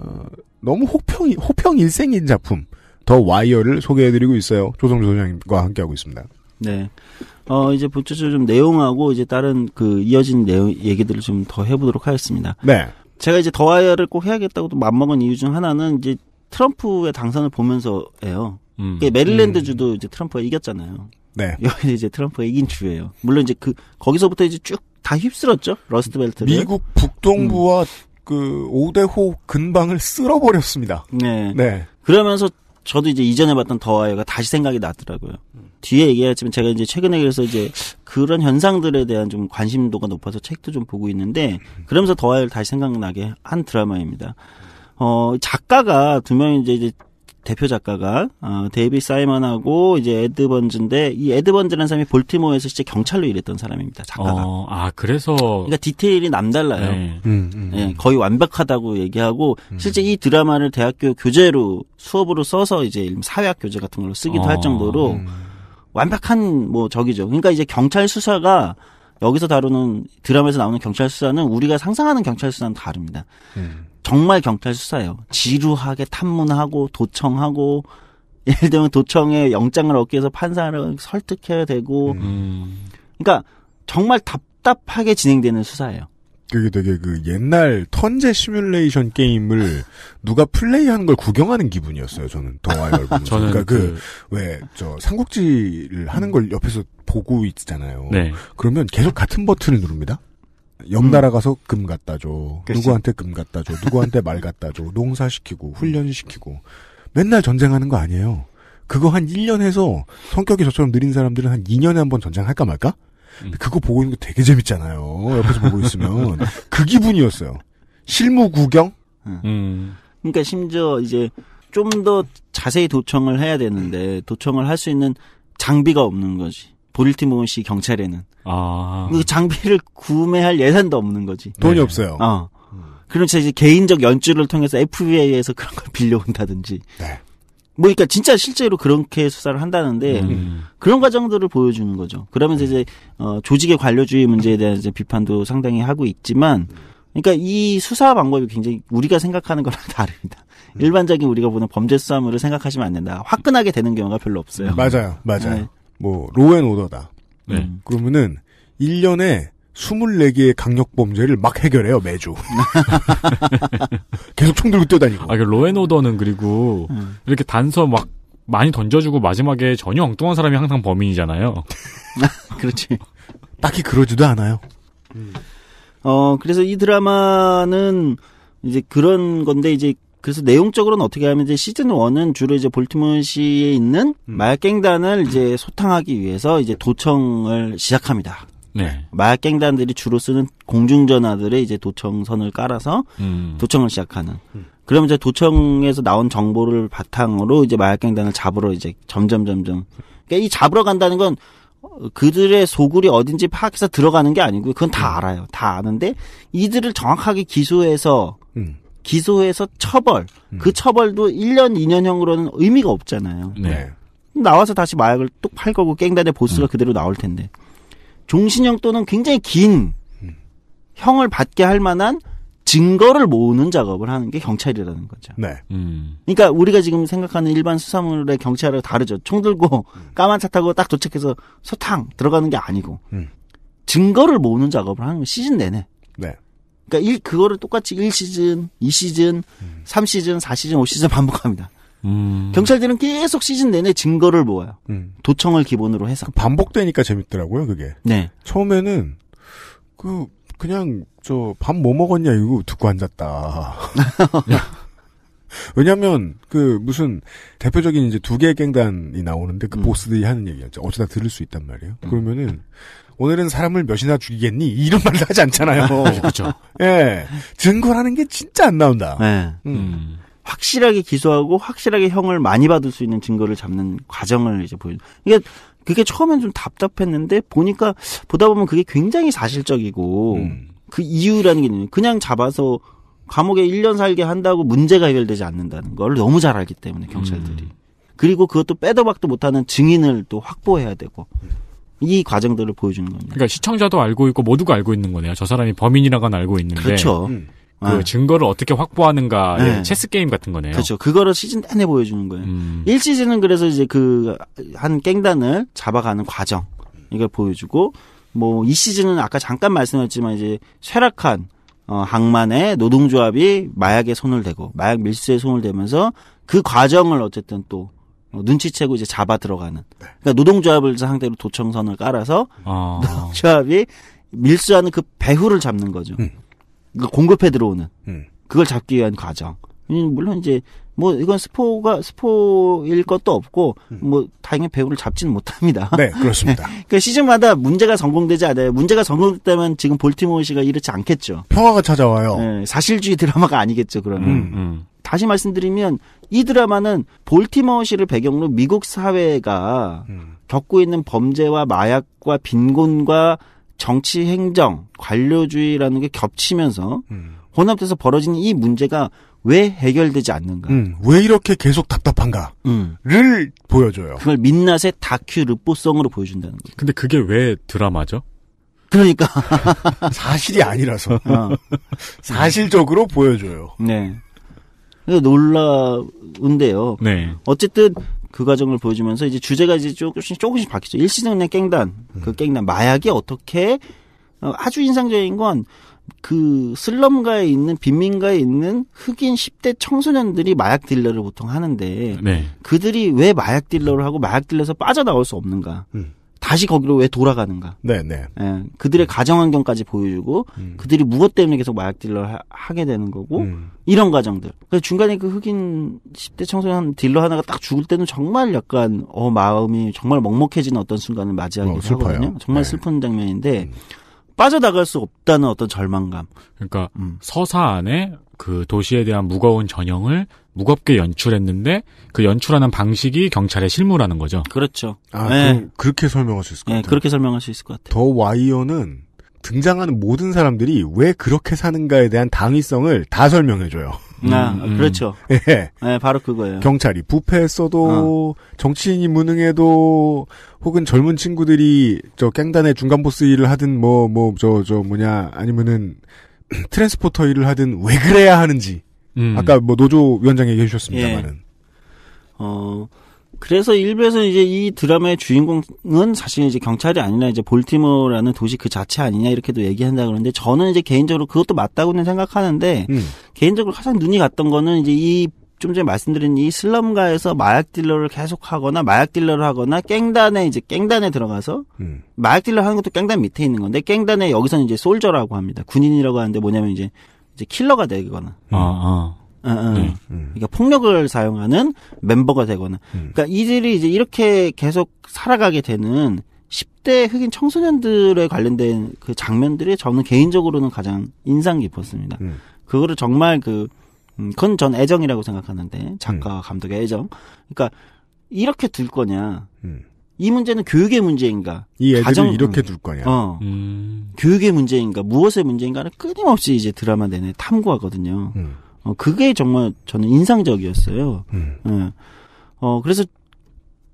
너무 호평 호평 일색인 작품 더 와이어를 소개해드리고 있어요. 조성주 소장님과 함께하고 있습니다. 네. 어, 이제 본격적으로 좀 내용하고 이제 다른 그 이어진 내용, 얘기들을 좀 더 해보도록 하겠습니다. 네. 제가 이제 더 와이어를 꼭 해야겠다고 또 맘먹은 이유 중 하나는 이제 트럼프의 당선을 보면서예요. 음. 메릴랜드주도 이제 트럼프가 이겼잖아요. 네. 여기 이제 트럼프가 이긴 주예요. 물론 이제 그 거기서부터 이제 쭉 다 휩쓸었죠. 러스트벨트를. 미국 북동부와 그 오대호 근방을 쓸어버렸습니다. 네. 네. 그러면서 저도 이제 이전에 봤던 더와이어가 다시 생각이 나더라고요. 뒤에 얘기했지만 제가 이제 최근에 그래서 이제 그런 현상들에 대한 좀 관심도가 높아서 책도 좀 보고 있는데 그러면서 더와이어를 다시 생각나게 한 드라마입니다. 어 작가가 두 명이 이제, 이제 대표 작가가 어 데이비드 사이먼하고 이제 에드 번즈인데 이 에드 번즈라는 사람이 볼티모어에서 실제 경찰로 일했던 사람입니다. 작가가. 어, 아, 그래서. 그러니까 디테일이 남달라요. 네. 음, 음. 예, 거의 완벽하다고 얘기하고 실제 이 드라마를 대학교 교재로 수업으로 써서 이제 사회학 교재 같은 걸로 쓰기도 어, 할 정도로 음. 완벽한 뭐 적이죠. 그러니까 이제 경찰 수사가 여기서 다루는 드라마에서 나오는 경찰 수사는 우리가 상상하는 경찰 수사는 다릅니다. 음. 정말 경찰 수사예요. 지루하게 탐문하고 도청하고 예를 들면 도청에 영장을 얻기 위해서 판사를 설득해야 되고 음. 그러니까 정말 답답하게 진행되는 수사예요. 그게 되게 그 옛날 턴제 시뮬레이션 게임을 누가 플레이하는 걸 구경하는 기분이었어요. 저는 보면서. 저는 그러니까 그, 그왜 저 삼국지를 하는 걸 옆에서 보고 있잖아요. 네. 그러면 계속 같은 버튼을 누릅니다. 옆나라 가서 금 갖다 줘. 그치. 누구한테 금 갖다 줘. 누구한테 말 갖다 줘. 농사시키고 훈련시키고 맨날 전쟁하는 거 아니에요. 그거 한 1년 해서 성격이 저처럼 느린 사람들은 한 2년에 한 번 전쟁할까 말까? 음. 그거 보고 있는 거 되게 재밌잖아요. 옆에서 보고 있으면. 그 기분이었어요. 실무 구경? 음. 그러니까 심지어 이제 좀 더 자세히 도청을 해야 되는데 도청을 할 수 있는 장비가 없는 거지. 볼티모어시 경찰에는 아. 그 장비를 구매할 예산도 없는 거지. 돈이 네. 없어요. 어. 그러면서 이제 개인적 연주를 통해서 FBI에서 그런 걸 빌려온다든지. 네. 뭐, 그러니까 진짜 실제로 그렇게 수사를 한다는데 음. 그런 과정들을 보여주는 거죠. 그러면서 이제 어, 조직의 관료주의 문제에 대한 이제 비판도 상당히 하고 있지만, 그러니까 이 수사 방법이 굉장히 우리가 생각하는 거랑 다릅니다. 일반적인 우리가 보는 범죄 수사물을 생각하시면 안 된다. 화끈하게 되는 경우가 별로 없어요. 맞아요. 맞아요. 네. 뭐 로앤 오더다. 네. 음. 그러면은 1년에 24개의 강력 범죄를 막 해결해요, 매주. 계속 총 들고 뛰어다니고. 아, 그 로앤오더는 그리고 음. 이렇게 단서 막 많이 던져주고 마지막에 전혀 엉뚱한 사람이 항상 범인이잖아요. 그렇지. 딱히 그러지도 않아요. 어, 그래서 이 드라마는 이제 그런 건데 이제 그래서 내용적으로는 어떻게 하면 이제 시즌 1은 주로 이제 볼티모어시에 있는 마약갱단을 이제 소탕하기 위해서 이제 도청을 시작합니다. 네. 마약갱단들이 주로 쓰는 공중전화들에 이제 도청선을 깔아서 음. 도청을 시작하는. 그러면 이제 도청에서 나온 정보를 바탕으로 이제 마약갱단을 잡으러 이제 점점 점점. 그러니까 이 잡으러 간다는 건 어, 그들의 소굴이 어딘지 파악해서 들어가는 게 아니고요. 그건 다 알아요. 다 아는데 이들을 정확하게 기소해서 음. 기소해서 처벌. 그 처벌도 1년, 2년형으로는 의미가 없잖아요. 네. 나와서 다시 마약을 뚝 팔 거고 깽단의 보스가 그대로 나올 텐데. 종신형 또는 굉장히 긴 형을 받게 할 만한 증거를 모으는 작업을 하는 게 경찰이라는 거죠. 네. 음. 그러니까 우리가 지금 생각하는 일반 수사물의 경찰하고 다르죠. 총 들고 까만 차 타고 딱 도착해서 소탕 들어가는 게 아니고 음. 증거를 모으는 작업을 하는 거 시즌 내내. 네. 그러니까 일 그거를 똑같이 1시즌, 2시즌, 3시즌, 4시즌, 5시즌 반복합니다. 음. 경찰들은 계속 시즌 내내 증거를 모아요. 음. 도청을 기본으로 해서. 반복되니까 재밌더라고요, 그게. 네. 처음에는 그 그냥 저 밥 뭐 먹었냐 이거 듣고 앉았다. 왜냐면 그 무슨 대표적인 이제 두 개의 갱단이 나오는데 그 보스들이 하는 얘기였죠. 어쩌다 들을 수 있단 말이에요. 그러면은 오늘은 사람을 몇이나 죽이겠니? 이런 말을 하지 않잖아요. 그렇죠. 예. 증거라는 게 진짜 안 나온다. 네. 음. 확실하게 기소하고 확실하게 형을 많이 받을 수 있는 증거를 잡는 과정을 이제 보여. 이게 그게 처음엔 좀 답답했는데 보니까 보다 보면 그게 굉장히 사실적이고 음. 그 이유라는 게 있는. 그냥 잡아서 감옥에 1년 살게 한다고 문제가 해결되지 않는다는 걸 너무 잘 알기 때문에 경찰들이. 그리고 그것도 빼도 박도 못하는 증인을 또 확보해야 되고 이 과정들을 보여주는 겁니다. 그러니까 시청자도 알고 있고 모두가 알고 있는 거네요. 저 사람이 범인이라고는 알고 있는데 그렇죠. 음. 그 아, 증거를 어떻게 확보하는가의 네. 체스 게임 같은 거네요. 그렇죠. 그거를 시즌 내내 보여주는 거예요. 음. 1시즌은 그래서 이제 그 한 깽단을 잡아가는 과정 이걸 보여주고 뭐 2시즌은 아까 잠깐 말씀드렸지만 이제 쇠락한 어 항만의 노동조합이 마약에 손을 대고 마약 밀수에 손을 대면서 그 과정을 어쨌든 또 어, 눈치채고 이제 잡아 들어가는 그러니까 노동조합을 상대로 도청선을 깔아서 아. 조합이 밀수하는 그 배후를 잡는 거죠. 음. 그 공급해 들어오는 음. 그걸 잡기 위한 과정. 음, 물론 이제 뭐 이건 스포가 스포일 것도 없고 뭐 다행히 배우를 잡지는 못합니다. 네, 그렇습니다. 그 시즌마다 문제가 성공되지 않아요. 문제가 성공됐다면 지금 볼티모어 씨가 이렇지 않겠죠. 평화가 찾아와요. 예, 사실주의 드라마가 아니겠죠. 그러면 음, 음. 다시 말씀드리면 이 드라마는 볼티모어 씨를 배경으로 미국 사회가 음. 겪고 있는 범죄와 마약과 빈곤과 정치 행정, 관료주의라는 게 겹치면서 음. 혼합돼서 벌어지는 이 문제가 왜 해결되지 않는가? 음, 왜 이렇게 계속 답답한가를 음. 보여줘요. 그걸 민낯의 다큐 르뽀성으로 보여준다는 거죠. 근데 그게 왜 드라마죠? 그러니까 사실이 아니라서 어, 사실적으로 보여줘요. 네. 놀라운데요. 네. 어쨌든 그 과정을 보여주면서 이제 주제가 이제 조금씩 조금씩 바뀌죠. 1시즌의 깽단, 그 깽단 마약이 어떻게 어, 아주 인상적인 건 그 슬럼가에 있는 빈민가에 있는 흑인 10대 청소년들이 마약 딜러를 보통 하는데 네. 그들이 왜 마약 딜러를 하고 마약 딜러에서 빠져나올 수 없는가? 음. 다시 거기로 왜 돌아가는가? 네, 네. 예, 그들의 가정 환경까지 보여주고 음. 그들이 무엇 때문에 계속 마약 딜러를 하, 게 되는 거고 음. 이런 과정들. 그래서 중간에 그 흑인 10대 청소년 딜러 하나가 딱 죽을 때는 정말 약간 어 마음이 정말 먹먹해지는 어떤 순간을 맞이하게 어, 슬퍼요. 하거든요. 정말 네. 슬픈 장면인데 음. 빠져나갈 수 없다는 어떤 절망감. 그러니까 음. 서사 안에 그 도시에 대한 무거운 전형을 무겁게 연출했는데 그 연출하는 방식이 경찰의 실무라는 거죠. 그렇죠. 아, 네. 그렇게 설명할 수 있을 것 예, 같아요. 그렇게 설명할 수 있을 것 같아요. 더 와이어는 등장하는 모든 사람들이 왜 그렇게 사는가에 대한 당위성을 다 설명해줘요. 아, 음. 그렇죠. 예. 예, 바로 그거예요. 경찰이 부패했어도 어. 정치인이 무능해도 혹은 젊은 친구들이 저 깽단의 중간 보스 일을 하든 뭐 뭐 저 저 뭐냐 아니면은 transporter 일을 하든 왜 그래야 하는지 음. 아까 뭐 노조 위원장 얘기해 주셨습니다만은 어, 그래서 일부에서 이제 이 드라마의 주인공은 사실 이제 경찰이 아니라 이제 볼티모어라는 도시 그 자체 아니냐 이렇게도 얘기한다 그러는데 저는 이제 개인적으로 그것도 맞다고는 생각하는데 음. 개인적으로 가장 눈이 갔던 거는 이제 이 좀 전에 말씀드린 이 슬럼가에서 마약 딜러를 계속 하거나 마약 딜러를 하거나 깽단에 이제 깽단에 들어가서 음. 마약 딜러 하는 것도 깽단 밑에 있는 건데 깽단에 여기서는 이제 soldier라고 합니다. 군인이라고 하는데 뭐냐면 이제 이제 킬러가 되거나 아, 아. 어, 어. 네. 음. 그러니까 폭력을 사용하는 멤버가 되거나 음. 그러니까 이들이 이제 이렇게 계속 살아가게 되는 10대 흑인 청소년들에 관련된 그 장면들이 저는 개인적으로는 가장 인상 깊었습니다. 음. 그거를 정말 그 음, 그건 전 애정이라고 생각하는데 작가와 감독의 애정. 그러니까 이렇게 둘 거냐? 음. 이 문제는 교육의 문제인가? 이 애들을 가정- 이렇게 음. 둘 거냐 어. 음. 교육의 문제인가? 무엇의 문제인가를 끊임없이 이제 드라마 내내 탐구하거든요. 음. 어, 그게 정말 저는 인상적이었어요. 음. 예. 어, 그래서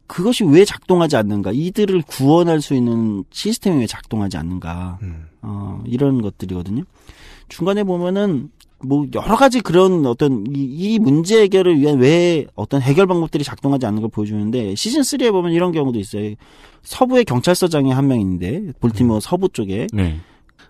그것이 왜 작동하지 않는가? 이들을 구원할 수 있는 시스템이 왜 작동하지 않는가? 음. 어, 이런 것들이거든요. 중간에 보면은 뭐 여러 가지 그런 어떤 이, 이 문제 해결을 위한 왜 어떤 해결 방법들이 작동하지 않는 걸 보여주는데 시즌 3에 보면 이런 경우도 있어요. 서부의 경찰서장이 한 명 있는데 볼티모어 서부 쪽에 네.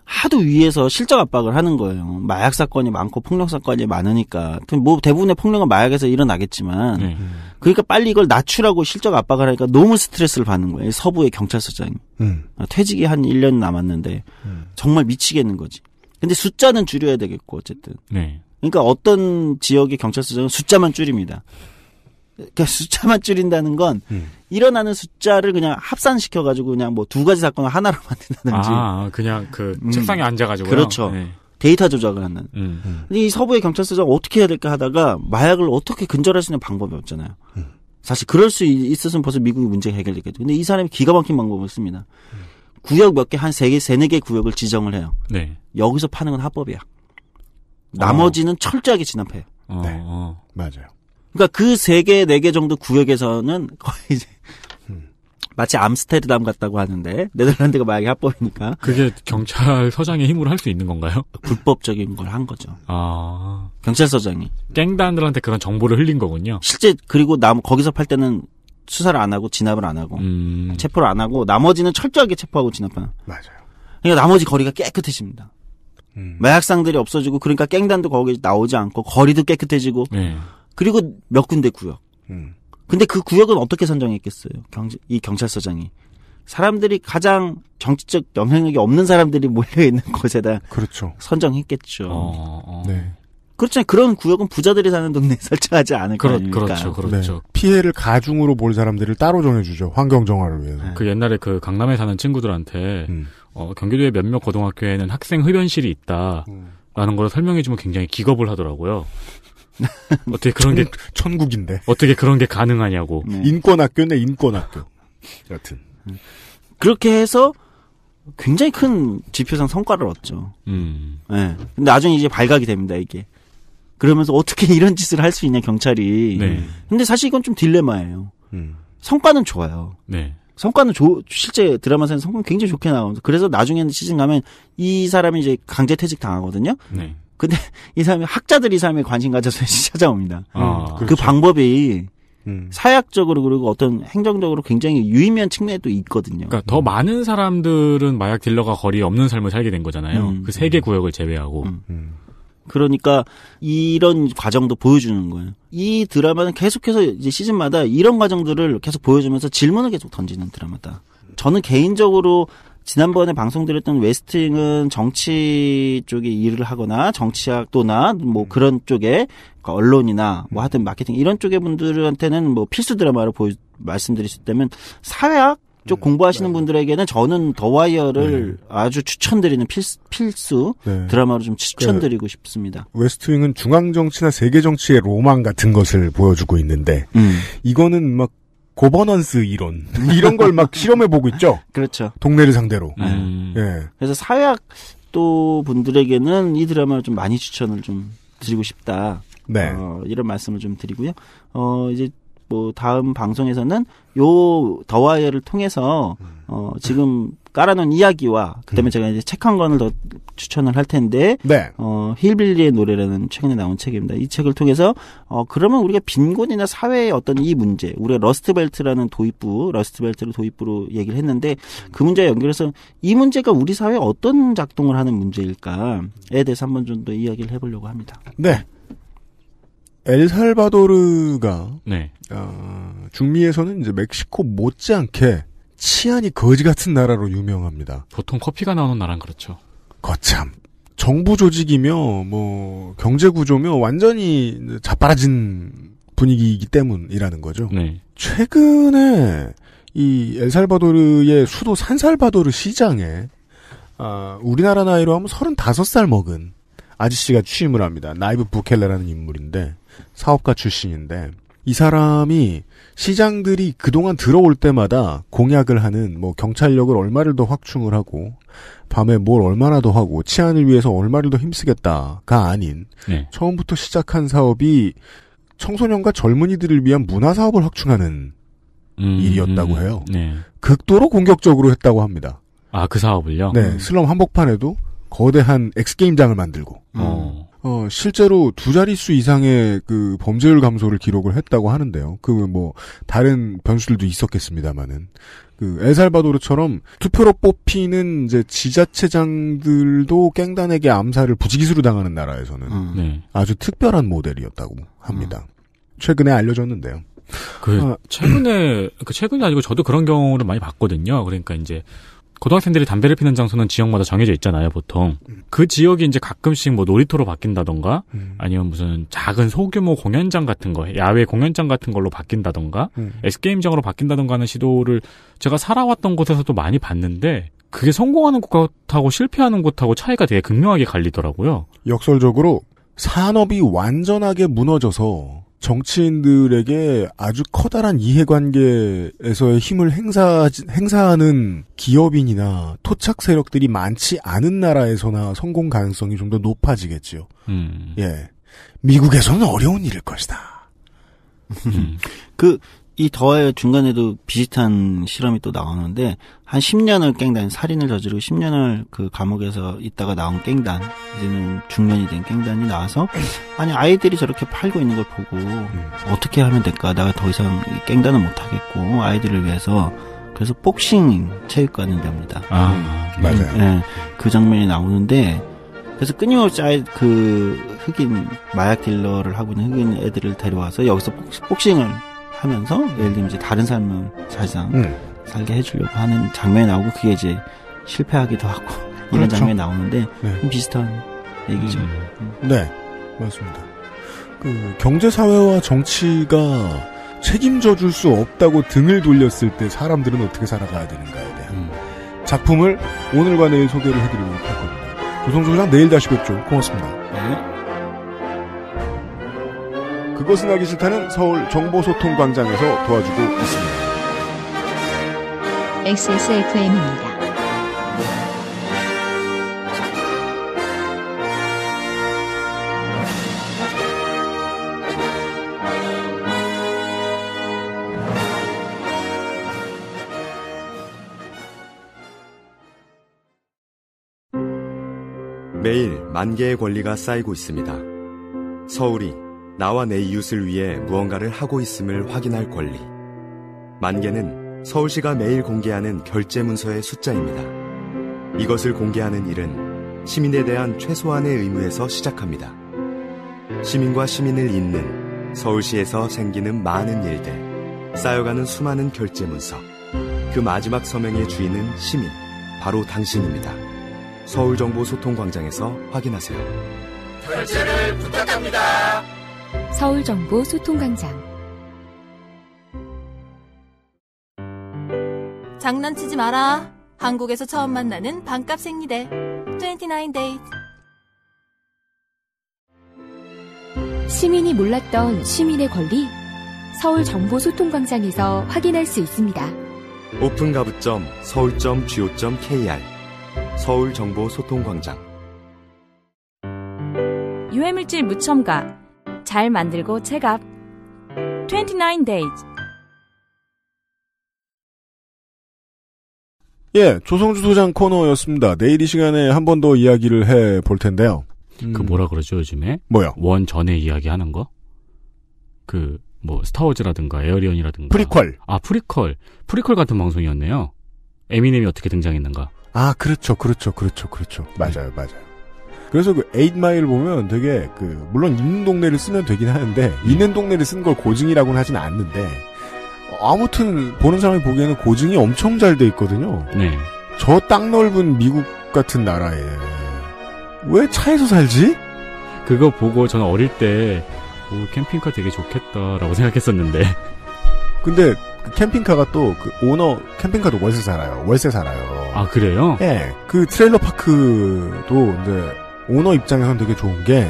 하도 위에서 실적 압박을 하는 거예요. 마약 사건이 많고 폭력 사건이 많으니까 그뭐 대부분의 폭력은 마약에서 일어나겠지만 네. 그러니까 빨리 이걸 낮추라고 실적 압박을 하니까 너무 스트레스를 받는 거예요. 서부의 경찰서장이 음. 아, 퇴직이 한 1년 남았는데 음. 정말 미치겠는 거지. 근데 숫자는 줄여야 되겠고 어쨌든 네. 그러니까 어떤 지역의 경찰서장은 숫자만 줄입니다. 그러니까 숫자만 줄인다는 건 음. 일어나는 숫자를 그냥 합산시켜 가지고 그냥 뭐 두 가지 사건을 하나로 만든다든지 아, 그냥 그 음. 책상에 앉아 가지고. 그렇죠. 데이터 조작을 하는. 음. 근데 이 서부의 경찰서장 어떻게 해야 될까 하다가 마약을 어떻게 근절할 수 있는 방법이 없잖아요. 사실 그럴 수 있- 있었으면 벌써 미국이 문제가 해결됐겠죠. 근데 이 사람이 기가 막힌 방법을 씁니다. 구역 몇 개, 한 세 개, 세네 개 구역을 지정을 해요. 네. 여기서 파는 건 합법이야. 나머지는 철저하게 진압해요. 어, 네. 어. 맞아요. 그러니까 그 세 개, 네 개 정도 구역에서는 거의 이제 마치 암스테르담 같다고 하는데 네덜란드가 마약이 합법이니까 그게 경찰서장의 힘으로 할 수 있는 건가요? 불법적인 걸 한 거죠. 아. 경찰서장이 깽단들한테 그런 정보를 흘린 거군요. 실제 그리고 남 거기서 팔 때는 수사를 안 하고 진압을 안 하고 음. 체포를 안 하고 나머지는 철저하게 체포하고 진압하는. 맞아요. 그러니까 나머지 거리가 깨끗해집니다. 음. 마약상들이 없어지고 그러니까 깽단도 거기 나오지 않고 거리도 깨끗해지고 네. 그리고 몇 군데 구역. 음. 근데 그 구역은 어떻게 선정했겠어요? 경, 이 경찰서장이. 사람들이 가장 정치적 영향력이 없는 사람들이 몰려 있는 곳에다 그렇죠. 선정했겠죠. 어, 어. 네. 그렇잖아요. 그런 구역은 부자들이 사는 동네에 설정하지 않을 거 그렇, 아닙니까? 그렇죠, 그렇죠. 네. 피해를 가중으로 볼 사람들을 따로 정해주죠. 환경 정화를 위해서. 네. 그 옛날에 그 강남에 사는 친구들한테 음. 어, 경기도의 몇몇 고등학교에는 학생 흡연실이 있다. 음. 라는 걸 설명해주면 굉장히 기겁을 하더라고요. 어떻게 그런 게, 천국인데. 어떻게 그런 게 가능하냐고. 네. 인권학교네, 인권학교. 여튼. 그렇게 해서 굉장히 큰 지표상 성과를 얻죠. 음. 예. 근데 나중에 이제 발각이 됩니다, 이게. 그러면서 어떻게 이런 짓을 할 수 있냐, 경찰이. 네. 근데 사실 이건 좀 딜레마예요. 음. 성과는 좋아요. 네. 성과는 좋, 실제 드라마에서는 성과는 굉장히 좋게 나오면서. 그래서 나중에는 시즌 가면 이 사람이 이제 강제 퇴직 당하거든요. 네. 근데 이 사람이 학자들이 이 사람에 관심 가져서 찾아옵니다. 아, 그 그렇죠. 방법이 음. 사약적으로 그리고 어떤 행정적으로 굉장히 유의미한 측면이 또 있거든요. 그러니까 더 많은 사람들은 마약 딜러가 거리에 없는 삶을 살게 된 거잖아요. 음. 그세 개 구역을 제외하고. 그러니까 이런 과정도 보여주는 거예요. 이 드라마는 계속해서 이제 시즌마다 이런 과정들을 계속 보여주면서 질문을 계속 던지는 드라마다. 저는 개인적으로 지난번에 방송드렸던 웨스팅은 정치 쪽에 일을 하거나 정치학도나 뭐 그런 쪽에 그러니까 언론이나 뭐 하여튼 마케팅 이런 쪽의 분들한테는 뭐 필수 드라마로 보여 말씀드릴 수 있다면 사회학 쪽 공부하시는 분들에게는 저는 더 와이어를 아주 추천드리는 필수, 필수 네. 드라마로 좀 추천드리고 싶습니다. 웨스트윙은 중앙 정치나 세계 정치의 로망 같은 것을 보여주고 있는데, 음. 이거는 막, 고버넌스 이론. 이런 걸 막 실험해 보고 있죠? 그렇죠. 동네를 상대로. 음. 예. 그래서 사회학 또 분들에게는 이 드라마를 좀 많이 추천을 좀 드리고 싶다. 네. 어, 이런 말씀을 좀 드리고요. 어, 이제 뭐 다음 방송에서는 요 더와이어를 통해서 어, 지금 깔아놓은 이야기와 그다음에 제가 이제 책 한 권을 더 추천을 할 텐데 네. 어, 힐빌리의 노래라는 최근에 나온 책입니다. 이 책을 통해서 어, 그러면 우리가 빈곤이나 사회의 어떤 이 문제, 우리가 러스트벨트라는 도입부, 러스트벨트를 도입부로 얘기를 했는데 그 문제와 연결해서 이 문제가 우리 사회에 어떤 작동을 하는 문제일까에 대해서 한번 좀 더 이야기를 해보려고 합니다. 네. 엘살바도르가 네. 어, 중미에서는 이제 멕시코 못지않게 치안이 거지 같은 나라로 유명합니다. 보통 커피가 나오는 나라는 그렇죠. 거참 정부 조직이며 뭐 경제 구조며 완전히 자빠라진 분위기이기 때문이라는 거죠. 네. 최근에 이 엘살바도르의 수도 산살바도르 시장에 아, 우리나라 나이로 하면 35살 먹은 아저씨가 취임을 합니다. 나이브 부켈레라는 인물인데 사업가 출신인데 이 사람이 시장들이 그동안 들어올 때마다 공약을 하는 뭐 경찰력을 얼마를 더 확충을 하고 밤에 뭘 얼마나 더 하고 치안을 위해서 얼마를 더 힘쓰겠다가 아닌 네. 처음부터 시작한 사업이 청소년과 젊은이들을 위한 문화 사업을 확충하는 음, 일이었다고 음, 해요. 네. 극도로 공격적으로 했다고 합니다. 아, 그 사업을요? 네, 슬럼 한복판에도 거대한 엑스게임장을 만들고 어. 어, 실제로 두 자릿수 이상의 그 범죄율 감소를 기록을 했다고 하는데요. 그 뭐 다른 변수들도 있었겠습니다만은 그 엘살바도르처럼 투표로 뽑히는 이제 지자체장들도 깽단에게 암살을 부지기수로 당하는 나라에서는 음. 네. 아주 특별한 모델이었다고 합니다. 최근에 알려졌는데요. 그 아. 최근에 그 최근이 아니고 저도 그런 경우를 많이 봤거든요. 그러니까 이제 고등학생들이 담배를 피는 장소는 지역마다 정해져 있잖아요, 보통. 그 지역이 이제 가끔씩 뭐 놀이터로 바뀐다던가, 음. 아니면 무슨 작은 소규모 공연장 같은 거, 야외 공연장 같은 걸로 바뀐다던가, 음. S게임장으로 바뀐다던가 하는 시도를 제가 살아왔던 곳에서도 많이 봤는데, 그게 성공하는 곳하고 실패하는 곳하고 차이가 되게 극명하게 갈리더라고요. 역설적으로 산업이 완전하게 무너져서 정치인들에게 아주 커다란 이해관계에서의 힘을 행사, 행사하는 기업인이나 토착 세력들이 많지 않은 나라에서나 성공 가능성이 좀 더 높아지겠지요. 음. 예. 미국에서는 어려운 일일 것이다. 음. 그, 이 더와의 중간에도 비슷한 실험이 또 나오는데, 한 10년을 깽단, 살인을 저지르고 10년을 그 감옥에서 있다가 나온 깽단, 이제는 중년이 된 깽단이 나와서, 아니, 아이들이 저렇게 팔고 있는 걸 보고, 어떻게 하면 될까? 내가 더 이상 이 깽단은 못 하겠고, 아이들을 위해서, 그래서 복싱 체육관을 엽니다. 아, 맞아요. 예, 그 장면이 나오는데, 그래서 끊임없이 아이, 그, 흑인, 마약 딜러를 하고 있는 흑인 애들을 데려와서 여기서 복- 복싱을 하면서, 예를 들면 이제 다른 삶을 사실상 음. 살게 해주려고 하는 장면이 나오고, 그게 이제 실패하기도 하고, 이런 그렇죠. 장면이 나오는데, 네. 좀 비슷한 얘기죠. 음. 네, 맞습니다. 그 경제 사회와 정치가 책임져 줄 수 없다고 등을 돌렸을 때 사람들은 어떻게 살아가야 되는가에 대한 음. 작품을 오늘과 내일 소개를 해드리도록 할 겁니다. 조성조 랑 내일 다시 뵙죠. 고맙습니다. 네. 그것은 알기 싫다는 서울 정보소통광장에서 도와주고 있습니다. XSFM입니다. 매일 만 개의 권리가 쌓이고 있습니다. 서울이 나와 내 이웃을 위해 무언가를 하고 있음을 확인할 권리. 만 개는 서울시가 매일 공개하는 결제 문서의 숫자입니다. 이것을 공개하는 일은 시민에 대한 최소한의 의무에서 시작합니다. 시민과 시민을 잇는 서울시에서 생기는 많은 일들, 쌓여가는 수많은 결제 문서. 그 마지막 서명의 주인은 시민, 바로 당신입니다. 서울정보소통광장에서 확인하세요. 결제를 부탁합니다. 서울정보 소통광장. 장난치지 마라. 한국에서 처음 만나는 반값 생리대. 29 days. 시민이 몰랐던 시민의 권리. 서울정보소통광장에서 확인할 수 있습니다. 오픈 가부점 서울.go.kr 서울정보소통광장 유해물질 무첨가. 잘 만들고 제값. 29 days. 예, 조성주 소장 코너였습니다. 내일 이 시간에 한 번 더 이야기를 해 볼 텐데요. 그 뭐라 그러죠 요즘에? 뭐요? 원 전에 이야기 하는 거? 그 뭐 스타워즈라든가 에어리언이라든가 프리퀄. 아 prequel prequel 같은 방송이었네요. 에미넴이 어떻게 등장했는가? 아, 그렇죠, 그렇죠, 그렇죠, 그렇죠. 맞아요, 맞아요. 그래서 그 에잇마일 보면 되게 그 물론 있는 동네를 쓰면 되긴 하는데 있는 동네를 쓴 걸 고증이라고는 하진 않는데 아무튼 보는 사람이 보기에는 고증이 엄청 잘 돼 있거든요. 네. 저 땅 넓은 미국 같은 나라에 왜 차에서 살지? 그거 보고 저는 어릴 때 오, 캠핑카 되게 좋겠다라고 생각했었는데 근데 그 캠핑카가 또 그 오너 캠핑카도 월세 살아요. 월세 살아요. 아 그래요? 예. 그 trailer park도 이제 오너 입장에선 되게 좋은 게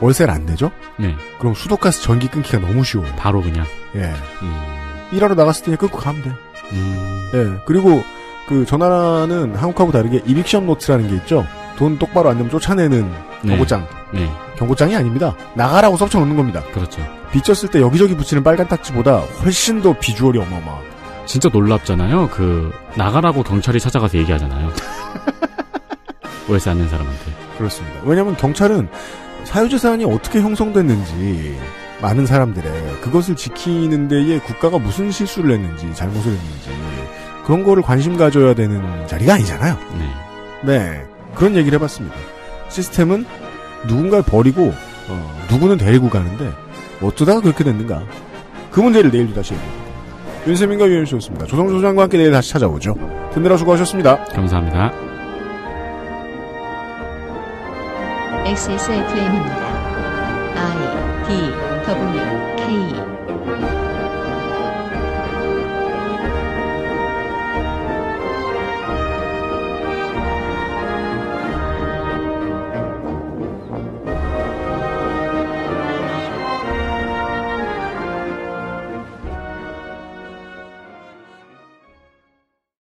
월세를 안 내죠? 네. 그럼 수도가스 전기 끊기가 너무 쉬워요. 바로 그냥. 예. 음. 일하러 나갔을 때 끊고 가면 돼. 음. 예. 그리고 그저 나라는 한국하고 다르게 eviction note라는 게 있죠. 돈 똑바로 안 내면 쫓아내는 네. 경고장. 네. 경고장이 아닙니다. 나가라고 써붙여놓는 겁니다. 그렇죠. 빚졌을 때 여기저기 붙이는 빨간 딱지보다 훨씬 더 비주얼이 어마어마. 진짜 놀랍잖아요. 그 나가라고 경찰이 찾아가서 얘기하잖아요. 월세 안 낸 사람한테. 그렇습니다. 왜냐하면 경찰은 사유재산이 어떻게 형성됐는지 많은 사람들의 그것을 지키는 데에 국가가 무슨 실수를 했는지 잘못을 했는지 그런 거를 관심 가져야 되는 자리가 아니잖아요. 네. 네. 그런 얘기를 해봤습니다. 시스템은 누군가를 버리고 어, 누구는 데리고 가는데 어쩌다가 그렇게 됐는가? 그 문제를 내일도 다시 얘기해요. 윤세민과 유엠씨였습니다. 조성조 소장과 함께 내일 다시 찾아오죠. 듣느라 수고하셨습니다. 감사합니다. XSFM입니다. I